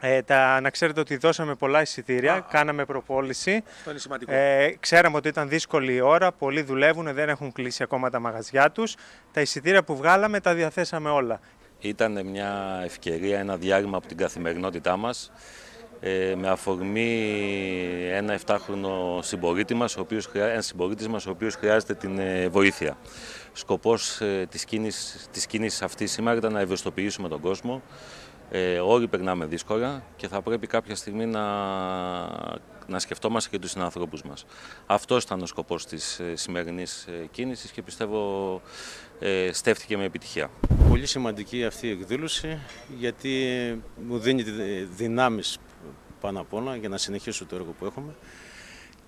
Ε, τα, να ξέρετε ότι δώσαμε πολλά εισιτήρια, κάναμε προπόληση. Αυτό είναι σημαντικό. Ε, ξέραμε ότι ήταν δύσκολη η ώρα, πολλοί δουλεύουν, δεν έχουν κλείσει ακόμα τα μαγαζιά τους. Τα εισιτήρια που βγάλαμε τα διαθέσαμε όλα. Ήταν μια ευκαιρία, ένα διάγημα από την καθημερινότητά μας ε, με αφορμή ένα 7χρονο συμπολίτη μας, ο οποίος, ένα συμπολίτης μας ο οποίος χρειάζεται την ε, βοήθεια. Σκοπός ε, της, κίνησης, της κίνησης αυτής σήμερα ήταν να ευαισθητοποιήσουμε τον κόσμο, ε, όλοι περνάμε δύσκολα και θα πρέπει κάποια στιγμή να, να σκεφτόμαστε και τους συνανθρώπους μας. Αυτός ήταν ο σκοπός της ε, σημερινής ε, κίνησης και πιστεύω ε, στέφτηκε με επιτυχία. Πολύ σημαντική αυτή η εκδήλωση γιατί μου δίνει δυνάμεις πάνω απ' όλα για να συνεχίσω το έργο που έχουμε.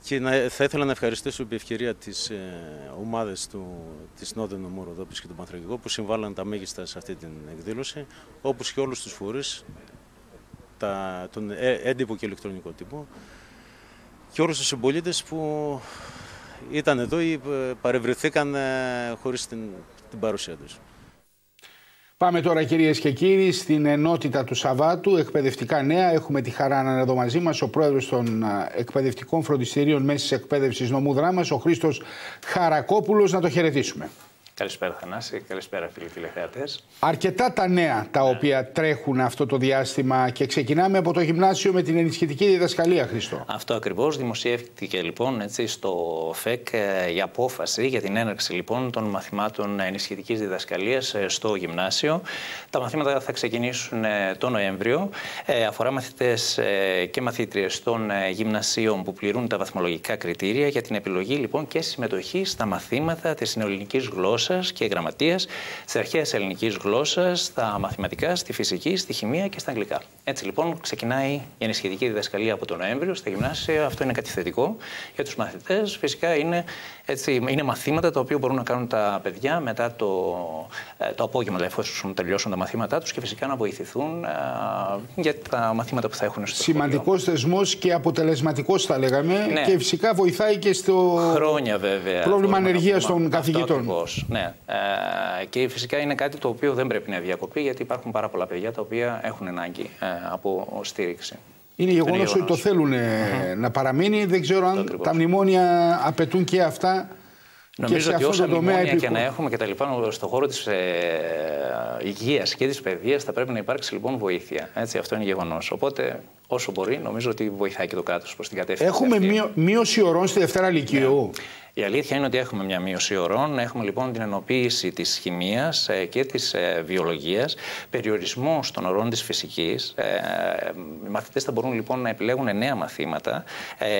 Και να, θα ήθελα να ευχαριστήσω επί ευκαιρία τις ε, ομάδες του, της Νότιον Ομοροδόπης και του Πανθρακικού που συμβάλλαν τα μέγιστα σε αυτή την εκδήλωση, όπως και όλους τους φορείς, τα, τον ε, έντυπο και ηλεκτρονικό τύπο και όλους τους συμπολίτες που ήταν εδώ ή ε, παρευρεθήκαν ε, χωρίς την, την παρουσία τους. Πάμε τώρα κυρίες και κύριοι στην ενότητα του Σαββάτου, εκπαιδευτικά νέα. Έχουμε τη χαρά να είναι εδώ μαζί μας ο πρόεδρος των εκπαιδευτικών φροντιστηρίων μέσης εκπαίδευσης νομού δράμας, ο Χρήστος Χαρακόπουλος. Να το χαιρετήσουμε. Καλησπέρα Θανάση, καλησπέρα φίλοι τηλεθεατές. Αρκετά τα νέα τα οποία τρέχουν αυτό το διάστημα και ξεκινάμε από το γυμνάσιο με την ενισχυτική διδασκαλία, Χριστό. Αυτό ακριβώς δημοσιεύτηκε λοιπόν έτσι, στο ΦΕΚ ε, η απόφαση για την έναρξη λοιπόν των μαθημάτων ενισχυτικής διδασκαλίας ε, στο γυμνάσιο. Τα μαθήματα θα ξεκινήσουν ε, το Νοέμβριο. αφορά μαθητές και μαθήτριες των γυμνασίων που πληρούν τα βαθμολογικά κριτήρια για την επιλογή λοιπόν και συμμετοχή στα μαθήματα της νεοελληνικής γλώσσας και γραμματείας, στι αρχέ ελληνικής γλώσσας, στα μαθηματικά, στη φυσική, στη χημεία και στα αγγλικά. Έτσι λοιπόν ξεκινάει η ενισχυτική διδασκαλία από τον Νοέμβριο στα γυμνάσια. Αυτό είναι κάτι θετικό για τους μαθητές. Φυσικά είναι, έτσι, είναι μαθήματα τα οποία μπορούν να κάνουν τα παιδιά μετά το, ε, το απόγευμα, δηλαδή εφόσον τελειώσουν τα μαθήματά τους και φυσικά να βοηθηθούν α, ε, για τα μαθήματα που θα έχουν στο Σημαντικός θεσμός και αποτελεσματικός, θα λέγαμε. Ναι. Και φυσικά βοηθάει και στο Χρόνια, βέβαια, πρόβλημα ανεργίας των καθηγητών. Ναι, ναι. Ε, και φυσικά είναι κάτι το οποίο δεν πρέπει να διακοπεί γιατί υπάρχουν πάρα πολλά παιδιά τα οποία έχουν ανάγκη ε, από στήριξη. Είναι γεγονός ότι το θέλουν να παραμείνει. Δεν ξέρω αν τα μνημόνια απαιτούν και αυτά. Νομίζω ότι όσα μνημόνια και να έχουμε και τα λοιπά στον χώρο της ε, υγείας και της παιδείας θα πρέπει να υπάρξει λοιπόν βοήθεια. Έτσι, αυτό είναι γεγονός. Οπότε όσο μπορεί νομίζω ότι βοηθάει και το κράτος προς την κατεύθυνση. Έχουμε αυτή. μείωση ωρών στη Δευτέρα Λυκειού. Ναι. Η αλήθεια είναι ότι έχουμε μια μείωση ωρών. Έχουμε λοιπόν την ενοποίηση της χημεία ε, και της ε, βιολογίας, περιορισμός των ωρών της φυσικής. Ε, οι μαθητές θα μπορούν λοιπόν να επιλέγουν νέα μαθήματα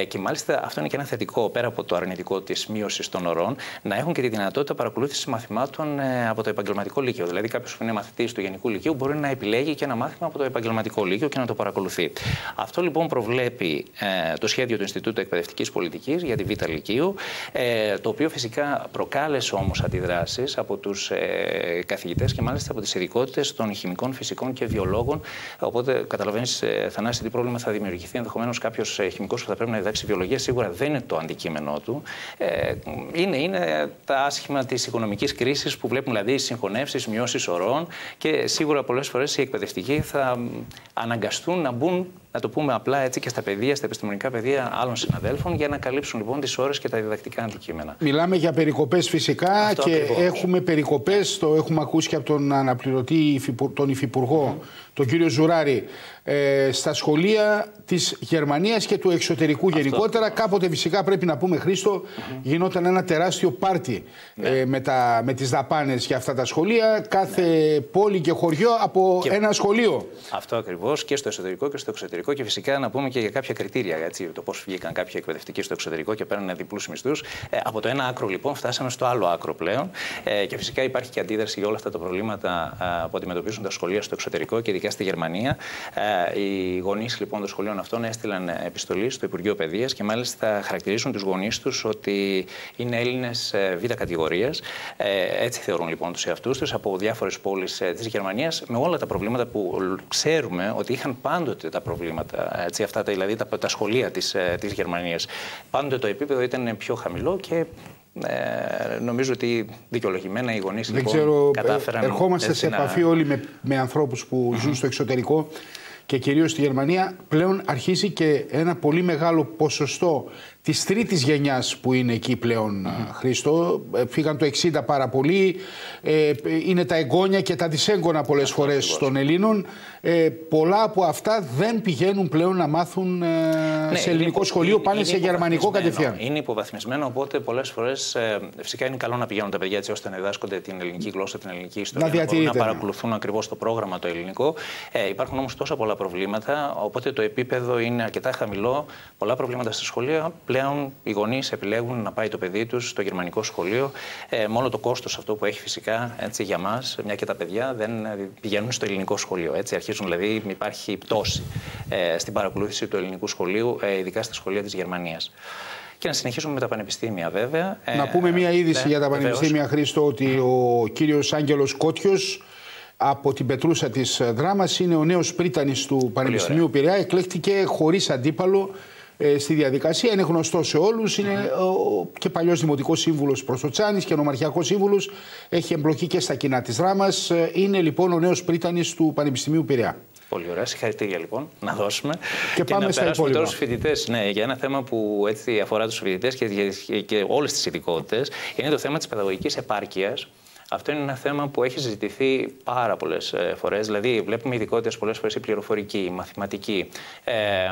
και μάλιστα αυτό είναι και ένα θετικό πέρα από το αρνητικό της μείωσης των ωρών, να έχουν και τη δυνατότητα παρακολούθησης μαθημάτων από το επαγγελματικό λύκειο. Δηλαδή, κάποιος που είναι μαθητής του Γενικού Λυκείου μπορεί να επιλέγει και ένα μάθημα από το επαγγελματικό λύκειο και να το παρακολουθεί. Αυτό λοιπόν προβλέπει το σχέδιο του Ινστιτούτου Εκπαιδευτικής Πολιτικής για τη Β' Λυκείου ε, το οποίο φυσικά προκάλεσε όμως αντιδράσεις από τους ε, καθηγητές και μάλιστα από τις ειδικότητες των χημικών, φυσικών και βιολόγων. Οπότε καταλαβαίνεις, ε, Θανάση, τι πρόβλημα θα δημιουργηθεί. Ενδεχομένως κάποιος ε, χημικός που θα πρέπει να διδάξει βιολογία σίγουρα δεν είναι το αντικείμενό του. Ε, είναι, είναι τα άσχημα της οικονομικής κρίσης που βλέπουμε δηλαδή συγχωνεύσεις, μειώσεις ορών και σίγουρα πολλές φορές οι εκπαιδευτικοί θα αναγκαστούν να μπουν να το πούμε απλά έτσι και στα παιδεία, στα επιστημονικά παιδεία άλλων συναδέλφων, για να καλύψουν λοιπόν τις ώρες και τα διδακτικά αντικείμενα. Μιλάμε για περικοπές φυσικά Αυτό και ακριβώς. έχουμε περικοπές, το έχουμε ακούσει και από τον αναπληρωτή, τον Υφυπουργό, τον κύριο Ζουράρη, ε, στα σχολεία της Γερμανίας και του εξωτερικού Αυτό. γενικότερα. Κάποτε φυσικά πρέπει να πούμε, Χρήστο, γινόταν ένα τεράστιο πάρτι ναι. ε, με, τα, με τις δαπάνες για αυτά τα σχολεία. Κάθε ναι. πόλη και χωριό από ένα σχολείο. Αυτό ακριβώς και στο εσωτερικό και στο εξωτερικό. Και φυσικά να πούμε και για κάποια κριτήρια. Έτσι, το πώς βγήκαν κάποιοι εκπαιδευτικοί στο εξωτερικό και παίρνουν διπλούς μισθούς. Ε, από το ένα άκρο λοιπόν φτάσαμε στο άλλο άκρο πλέον. Ε, και φυσικά υπάρχει και αντίδραση για όλα αυτά τα προβλήματα ε, που αντιμετωπίζουν τα σχολεία στο εξωτερικό και ειδικά στη Γερμανία. Ε, οι γονείς λοιπόν των σχολείων αυτών έστειλαν επιστολή στο Υπουργείο Παιδείας και μάλιστα χαρακτηρίζουν τους γονείς τους ότι είναι Έλληνες ε, β' κατηγορία. Ε, έτσι θεωρούν λοιπόν τους εαυτούς τους από διάφορες πόλεις της Γερμανίας με όλα τα προβλήματα που ξέρουμε ότι είχαν πάντοτε τα προβλήματα. Έτσι, αυτά τα, δηλαδή τα, τα σχολεία της της Γερμανίας. Πάντοτε το επίπεδο ήταν πιο χαμηλό και ε, νομίζω ότι δικαιολογημένα οι γονείς λοιπόν, ξέρω, κατάφεραν. Ερχόμαστε σε επαφή όλοι με, με ανθρώπους που ζουν στο εξωτερικό και κυρίως στη Γερμανία πλέον αρχίζει και ένα πολύ μεγάλο ποσοστό της τρίτης γενιάς που είναι εκεί πλέον, mm. Χρήστο. Ε, φύγαν το 60 πάρα πολύ. Ε, είναι τα εγγόνια και τα δυσέγγωνα πολλές φορές των Ελλήνων. Ε, πολλά από αυτά δεν πηγαίνουν πλέον να μάθουν ε, ναι, σε ελληνικό σχολείο, είναι, πάνε σε γερμανικό κατευθείαν. Είναι υποβαθμισμένο, οπότε πολλές φορές ε, φυσικά είναι καλό να πηγαίνουν τα παιδιά έτσι ώστε να διδάσκονται την ελληνική γλώσσα, την ελληνική ιστορία, να, να, να παρακολουθούν ακριβώς το πρόγραμμα το ελληνικό. Ε, υπάρχουν όμως τόσα πολλά προβλήματα, οπότε το επίπεδο είναι αρκετά χαμηλό. Πολλά προβλήματα στα σχολεία πλέον οι γονείς επιλέγουν να πάει το παιδί τους στο γερμανικό σχολείο. Ε, μόνο το κόστος αυτό που έχει φυσικά έτσι, για μας, μια και τα παιδιά δεν πηγαίνουν στο ελληνικό σχολείο. Έτσι, αρχίζουν δηλαδή, υπάρχει πτώση ε, στην παρακολούθηση του ελληνικού σχολείου, ε, ειδικά στα σχολεία της Γερμανίας. Και να συνεχίσουμε με τα πανεπιστήμια, βέβαια. Ε, να πούμε μια είδηση ναι, για τα πανεπιστήμια, Χρήστο, ότι ο κύριος Άγγελος Κότιος από την πετρούσα της δράμας είναι ο νέος πρίτανης του Πανεπιστημίου Πειραιά. Εκλέχτηκε χωρίς αντίπαλο ε, στη διαδικασία. Είναι γνωστό σε όλους. Είναι ο, και παλιός Δημοτικός Σύμβουλος Προσοτσάνη και νομαρχιακό Σύμβουλος. Έχει εμπλοκή και στα κοινά της δράμας. Είναι λοιπόν ο νέος πρίτανης του Πανεπιστημίου Πειραιά. Πολύ ωραία. Συγχαρητήρια λοιπόν να δώσουμε. Και, πάμε να στα περάσουμε υπόλοιπα. τώρα στους φοιτητές. Ναι, για ένα θέμα που έτσι αφορά τους φοιτητές και, και, και όλες τις ειδικότητες είναι το θέμα της παιδαγωγικής επάρκειας. Αυτό είναι ένα θέμα που έχει συζητηθεί πάρα πολλές φορές. Δηλαδή, βλέπουμε ειδικότητες πολλές φορές η πληροφορική, η μαθηματική ε, ε,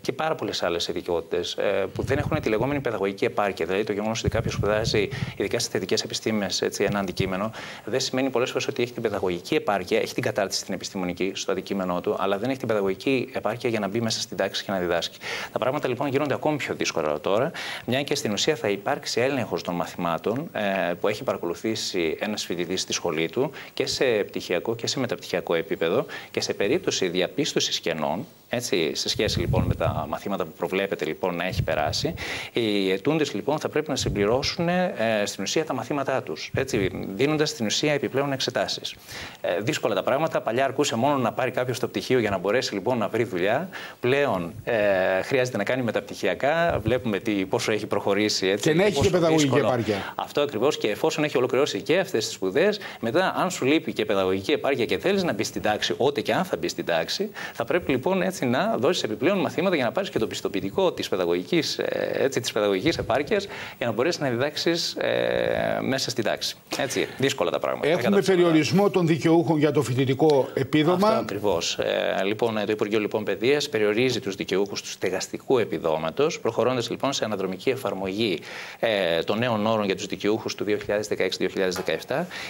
και πάρα πολλές άλλες ειδικότητες ε, που δεν έχουν τη λεγόμενη παιδαγωγική επάρκεια. Δηλαδή, το γεγονός ότι κάποιος σπουδάζει, ειδικά στις θετικές επιστήμες, ένα αντικείμενο, δεν σημαίνει πολλές φορές ότι έχει την παιδαγωγική επάρκεια, έχει την κατάρτιση στην επιστημονική στο αντικείμενό του, αλλά δεν έχει την παιδαγωγική επάρκεια για να μπει μέσα στην τάξη και να διδάσκει. Τα πράγματα λοιπόν γίνονται ακόμη πιο δύσκολα τώρα, μια και στην ουσία θα υπάρξει έλεγχος των μαθημάτων ε, που έχει παρακολουθήσει ένας φοιτητής στη σχολή του και σε πτυχιακό και σε μεταπτυχιακό επίπεδο και σε περίπτωση διαπίστωσης κενών, έτσι, σε σχέση λοιπόν με τα μαθήματα που προβλέπεται λοιπόν να έχει περάσει, οι ετούντες λοιπόν θα πρέπει να συμπληρώσουν ε, στην ουσία τα μαθήματά τους, δίνοντας στην ουσία επιπλέον εξετάσεις. Ε, δύσκολα τα πράγματα. Παλιά αρκούσε μόνο να πάρει κάποιος το πτυχίο για να μπορέσει λοιπόν να βρει δουλειά. Πλέον ε, χρειάζεται να κάνει μεταπτυχιακά. Βλέπουμε τι, πόσο έχει προχωρήσει. Έτσι, Και να έχει και παιδαγωγική δύσκολο. επάρκεια. Αυτό ακριβώς και εφόσον έχει ολοκληρώσει και αυτές τις σπουδέ, μετά, αν σου λείπει και παιδαγωγική επάρκεια και θέλεις να μπεις στην τάξη, ό,τι και αν θα μπεις στην τάξη, θα πρέπει λοιπόν έτσι να δώσεις επιπλέον μαθήματα για να πάρεις και το πιστοποιητικό της παιδαγωγικής της παιδαγωγικής επάρκειας για να μπορέσεις να διδάξεις ε, μέσα στην τάξη. Έτσι, δύσκολα τα πράγματα. Έχουμε περιορισμό των δικαιούχων για το φοιτητικό επίδομα. Αυτό ακριβώς. Ε, λοιπόν, το Υπουργείο λοιπόν, Παιδείας περιορίζει τους δικαιούχους του στεγαστικού επιδόματος, προχωρώντας λοιπόν σε αναδρομική εφαρμογή ε, των νέων όρων για τους δικαιούχους του 2016-2017.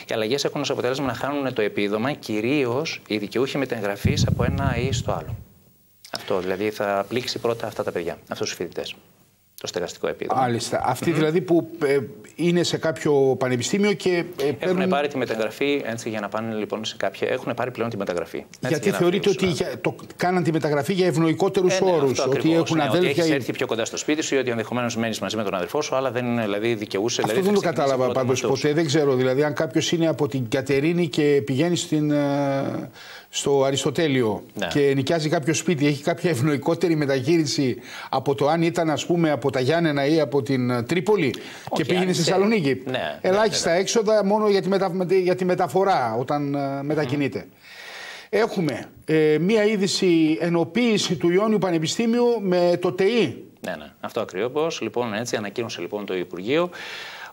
Οι αλλαγές έχουν ως αποτέλεσμα να χάνουν το επίδομα κυρίως οι δικαιούχοι μεταγραφή από ένα ή στο άλλο. Αυτό δηλαδή θα πλήξει πρώτα αυτά τα παιδιά, αυτούς τους φοιτητές. Το στεγαστικό επίδομα. Μάλιστα. Αυτοί δηλαδή που ε, είναι σε κάποιο πανεπιστήμιο και ε, Έχουν παίρνουν... πάρει τη μεταγραφή έτσι, για να πάνε λοιπόν σε κάποια. Έχουν πάρει πλέον τη μεταγραφή. έτσι, Γιατί για να θεωρείτε ότι αφήσουν. για- το κάναν τη μεταγραφή για ευνοϊκότερους Ε, ναι, όρους. αυτό ότι ακριβώς, έχουν ναι, αδέλφια. Ότι έχεις ή- έρθει πιο κοντά στο σπίτι σου ή ότι ενδεχομένως μένεις μαζί με τον αδερφό σου, αλλά δεν είναι δηλαδή δικαιούσε. Αυτό δηλαδή, δεν το θα ξεκινήσει κατάλαβα πρώτα πάντως με αυτούς. ποτέ. Δεν ξέρω. Δηλαδή, αν κάποιος είναι από την Κατερίνη και πηγαίνει στην, ε, στο Αριστοτέλειο Ναι. και νοικιάζει κάποιο σπίτι, έχει κάποια ευνοϊκότερη μεταχείριση από το αν ήταν, ας πούμε, από τα Γιάννενα ή από την ε, Τρίπολη και Όχι, πήγαινε αν στη είσαι- Θεσσαλονίκη. Ναι, ναι, Ελάχιστα ναι. έξοδα μόνο για τη, μετα... με τη- για τη μεταφορά όταν ε, μετακινείται. Έχουμε ε, μία είδηση ενοποίηση του Ιόνιου Πανεπιστήμιου με το ΤΕΗ. Ναι, ναι. Αυτό ακριβώς. Λοιπόν, έτσι ανακοίνωσε λοιπόν το Υπουργείο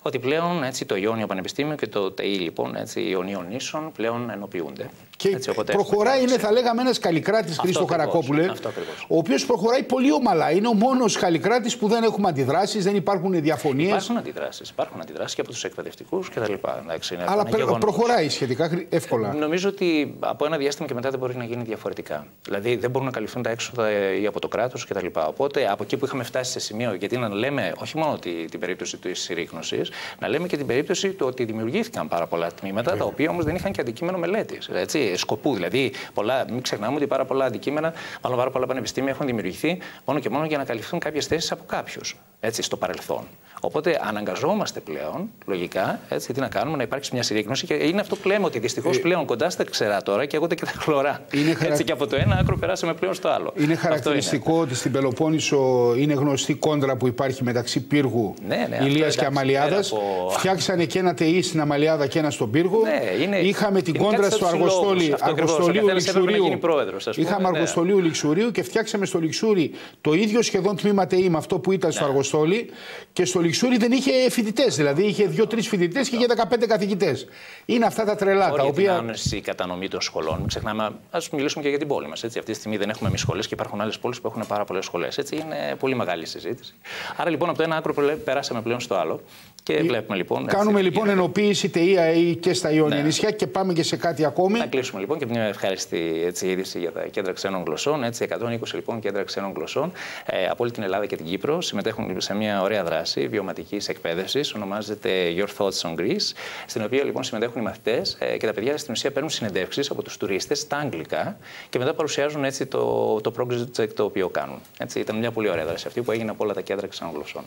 ότι πλέον έτσι, το Ιόνιο Πανεπιστήμιο και το ΤΕΗ λοιπόν, έτσι, Ιωνίων Νήσων πλέον ενοποιούνται. Και έτσι, οπότε προχωράει, έχουμε είναι θα λέγαμε ένας Καλλικράτη Χρήστο ακριβώς, Χαρακόπουλε, αυτό ακριβώς. ο οποίος προχωράει πολύ ομαλά. Είναι ο μόνος Καλλικράτη που δεν έχουμε αντιδράσεις, δεν υπάρχουν διαφωνίες. Υπάρχουν αντιδράσεις. Υπάρχουν αντιδράσεις και από τους εκπαιδευτικούς κτλ. Εντάξει, είναι Αλλά ένα πε- γεγονός. προχωράει σχετικά χρη- εύκολα. Νομίζω ότι από ένα διάστημα και μετά δεν μπορεί να γίνει διαφορετικά. Δηλαδή δεν μπορούν να καλυφθούν τα έξοδα ε, ή από το κράτος κτλ. Οπότε από εκεί που είχαμε φτάσει σε σημείο, γιατί να λέμε όχι μόνο τη, την περίπτωση της συρρήκνωσης, να λέμε και την περίπτωση του ότι δημιουργήθηκαν πάρα πολλά τμήματα, τα οποία όμως δεν είχαν και αντικείμενο μελέτης. Σκοπού. Δηλαδή, πολλά, μην ξεχνάμε ότι πάρα πολλά αντικείμενα, μάλλον πάρα πολλά πανεπιστήμια έχουν δημιουργηθεί μόνο και μόνο για να καλυφθούν κάποιες θέσεις από κάποιους στο παρελθόν. Οπότε αναγκαζόμαστε πλέον, λογικά, έτσι, τι να κάνουμε, να υπάρξει μια συρρήκνωση και είναι αυτό που λέμε ότι δυστυχώς Ε, πλέον κοντά στα ξερά τώρα και αγούνται και τα χλωρά. Είναι χαρα- Έτσι και από το ένα άκρο περάσαμε πλέον στο άλλο. Είναι Αυτό χαρακτηριστικό ότι στην Πελοπόννησο είναι γνωστή κόντρα που υπάρχει μεταξύ πύργου Ναι, ναι, αυτό Ηλίας και εντάξει, Αμαλιάδας. Πέρα από- Φτιάξανε και ένα ΤΕΗ στην Αμαλιάδα και ένα στον πύργο. Ναι, είναι- Είχαμε την είναι κόντρα κάτι στο σαν τους Αργοστόλι, λόγους. Αυτό ακριβώς. Ο Αργοστολίου καθένας έπρεπε να Λιξουρίου. γίνει πρόεδρος, ας πούμε, Είχαμε ναι. Αργοστολίου Λιξουρίου και φτιάξαμε στο Λιξούρι το ίδιο σχεδόν τμήμα ΤΕΗ με αυτό που ήταν Ναι. στο Αργοστόλι. Και στο Λιξούρι δεν είχε φοιτητές. Δηλαδή είχε δύο-τρεις φοιτητές και είχε 15 καθηγητές. Είναι αυτά τα τρελά τα Όρια την οποία. άμεση κατανομή των σχολών. Μην ξεχνάμε, ας μιλήσουμε και για την πόλη μας. Αυτή τη στιγμή δεν έχουμε εμείς σχολές και υπάρχουν άλλες πόλεις που έχουν πάρα πολλές σχολές. Είναι πολύ μεγάλη συζήτηση. Άρα λοιπόν από το ένα άκρο πλε- περάσαμε πλέον στο άλλο και βλέπουμε λοιπόν. έτσι, Κάνουμε λοιπόν γίνεται. ενοποίηση ΤΕΗ ΑΕΗ και στα Ιόνια Ναι. νησιά και πάμε και σε κάτι ακόμη. Να κλείσουμε λοιπόν και μια ευχάριστη έτσι, είδηση για τα κέντρα ξένων γλωσσών. Έτσι, 120 λοιπόν κέντρα ξένων γλωσσών ε, από όλη την Ελλάδα και την Κύπρο συμμετέχουν σε μια ωραία δράση βιωματικής εκπαίδευσης. Ονομάζεται Your Thoughts on Greece. Στην οποία λοιπόν συμμετέχουν οι μαθητές ε, και τα παιδιά στην ουσία παίρνουν συνεντεύξεις από τους τουρίστες στα αγγλικά και μετά παρουσιάζουν έτσι το, το project το οποίο κάνουν. Έτσι, ήταν μια πολύ ωραία δράση αυτή που έγινε από όλα τα κέντρα ξένων γλωσσών.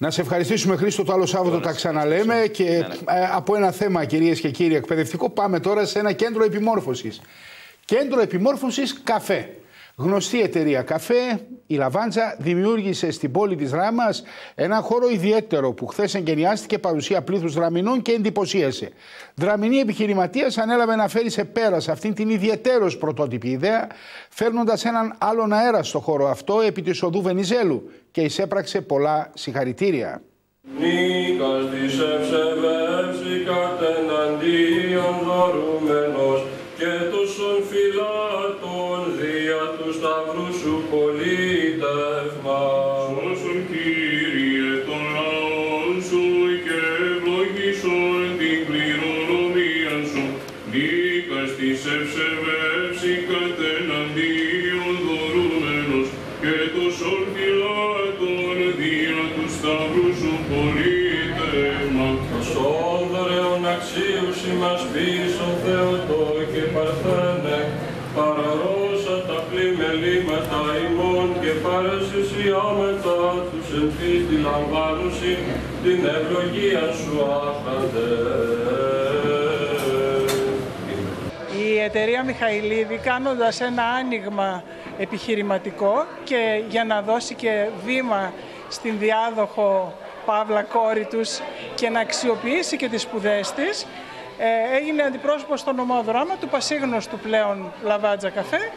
Να σε ευχαριστήσουμε Χρήστο, το άλλο Σάββατο τα ξαναλέμε και Ναι, ε, από ένα θέμα κυρίες και κύριοι εκπαιδευτικό πάμε τώρα σε ένα κέντρο επιμόρφωσης. Κέντρο επιμόρφωσης καφέ. Γνωστή εταιρεία καφέ, η Λαβάντζα δημιούργησε στην πόλη της Ράμας ένα χώρο ιδιαίτερο που χθες εγκαινιάστηκε παρουσία πλήθους δραμηνών και εντυπωσίασε. Δραμηνή επιχειρηματίας ανέλαβε να φέρει σε πέρας σε αυτήν την ιδιαίτερος πρωτότυπη ιδέα φέρνοντας έναν άλλον αέρα στο χώρο αυτό επί της οδού Βενιζέλου και εισέπραξε πολλά συγχαρητήρια. Νίκας της ευσεβεύση κατεναντίον δωρούμενος την ευλογία σου άχαντε. Η εταιρεία Μιχαηλίδη κάνοντας ένα άνοιγμα επιχειρηματικό και για να δώσει και βήμα στην διάδοχο Παύλα κόρη τους και να αξιοποιήσει και τις σπουδές της, ε, έγινε αντιπρόσωπος στον ομοδράμα του πασίγνωστου πλέον Λαβάτζα Καφέ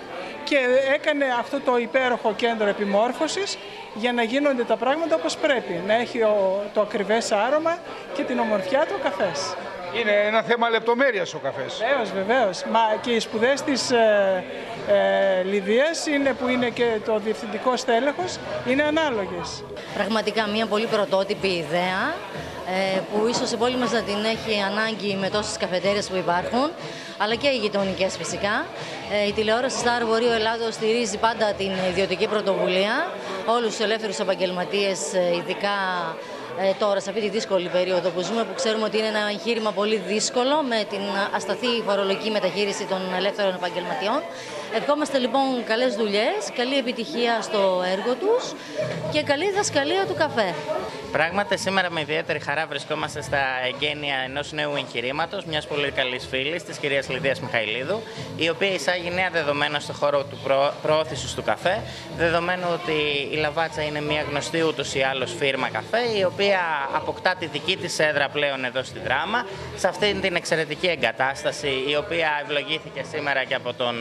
και έκανε αυτό το υπέροχο κέντρο επιμόρφωσης για να γίνονται τα πράγματα όπως πρέπει, να έχει ο- το ακριβές άρωμα και την ομορφιά του ο καφές. Είναι ένα θέμα λεπτομέρειας ο καφές. Βεβαίως, βεβαίως. Μα και οι σπουδές της ε, ε, Λιδίας είναι που είναι και το διευθυντικό στέλεχος, είναι ανάλογες. Πραγματικά μια πολύ πρωτότυπη ιδέα ε, που ίσως η πόλη μας να την έχει ανάγκη με τόσες καφετέρειες που υπάρχουν αλλά και οι γειτονικές φυσικά. Ε, η τηλεόραση Star Βορείου Ελλάδος στηρίζει πάντα την ιδιωτική πρωτοβουλία, όλους τους ελεύθερους επαγγελματίες, ε, ειδικά ε, τώρα σε αυτή τη δύσκολη περίοδο που ζούμε, που ξέρουμε ότι είναι ένα εγχείρημα πολύ δύσκολο με την ασταθή φορολογική μεταχείριση των ελεύθερων επαγγελματιών. Ευχόμαστε λοιπόν καλές δουλειές, καλή επιτυχία στο έργο τους και καλή δασκαλία του καφέ. Πράγματι, σήμερα με ιδιαίτερη χαρά βρισκόμαστε στα εγγένεια ενός νέου εγχειρήματος, μιας πολύ καλής φίλης, της κυρίας Λιδίας Μιχαηλίδου, η οποία εισάγει νέα δεδομένα στο χώρο του προ... προώθησης του καφέ. Δεδομένου ότι η Λαβάτσα είναι μια γνωστή ούτως ή άλλως φίρμα καφέ, η οποία αποκτά τη δική της έδρα πλέον εδώ στη δράμα, σε αυτήν την εξαιρετική εγκατάσταση, η οποία ευλογήθηκε σήμερα και από τον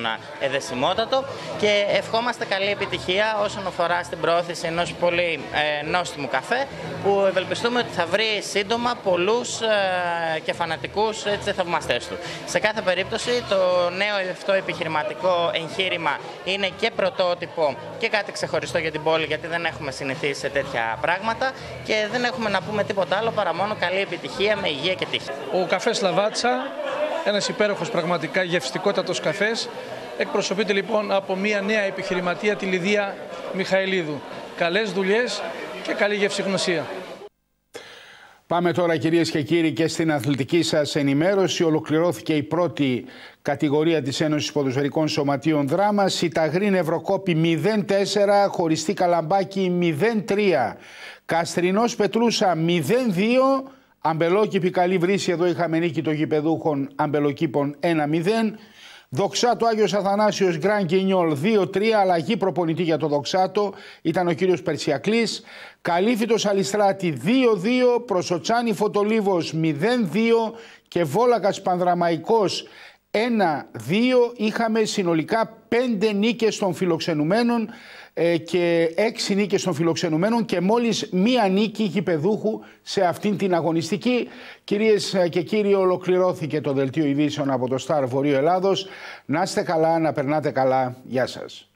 Εδεσιμότατο. Και ευχόμαστε καλή επιτυχία όσον αφορά στην προώθηση ενός πολύ ε, νόστιμου καφέ, που ευελπιστούμε ότι θα βρει σύντομα πολλούς ε, και φανατικούς έτσι, θαυμαστές του. Σε κάθε περίπτωση το νέο αυτό επιχειρηματικό εγχείρημα είναι και πρωτότυπο και κάτι ξεχωριστό για την πόλη γιατί δεν έχουμε συνηθίσει σε τέτοια πράγματα και δεν έχουμε να πούμε τίποτα άλλο παρά μόνο καλή επιτυχία με υγεία και τύχη. Ο καφές Λαβάτσα, ένας υπέροχος πραγματικά γευστικότατος καφές, εκπροσωπείται λοιπόν από μια νέα επιχειρηματία, τη Λιδία Μιχαηλίδου. Καλές δουλειές και καλή γευσηγνωσία. Πάμε τώρα κυρίες και κύριοι και στην αθλητική σας ενημέρωση. Ολοκληρώθηκε η πρώτη κατηγορία της Ένωσης Ποδοσφαιρικών Σωματείων Δράμας. Η Ταγρήν Ευρωκόπη 0-4, χωριστή Καλαμπάκη 0-3, Καστρινός Πετρούσα 0-2, Αμπελόκηπη καλή βρύση, εδώ είχαμε νίκη των γηπεδούχων Αμπελοκήπων 1-0. Δοξάτο Άγιος Αθανάσιος Γκραν Κινιόλ 2-3, αλλαγή προπονητή για το Δοξάτο, ήταν ο κύριος Περσιακλής. Καλύφιτος Αλιστράτη 2-2, Προσοτσάνη Φωτολίβος 0-2 και Βόλακας Πανδραμαϊκός 1-2. Είχαμε συνολικά 5 νίκες των φιλοξενουμένων ε, και 6 νίκες των φιλοξενουμένων και μόλις μία νίκη γηπεδούχου σε αυτήν την αγωνιστική. Κυρίες και κύριοι, ολοκληρώθηκε το δελτίο ειδήσεων από το Star Βορείο Ελλάδος. Να είστε καλά, να περνάτε καλά. Γεια σας.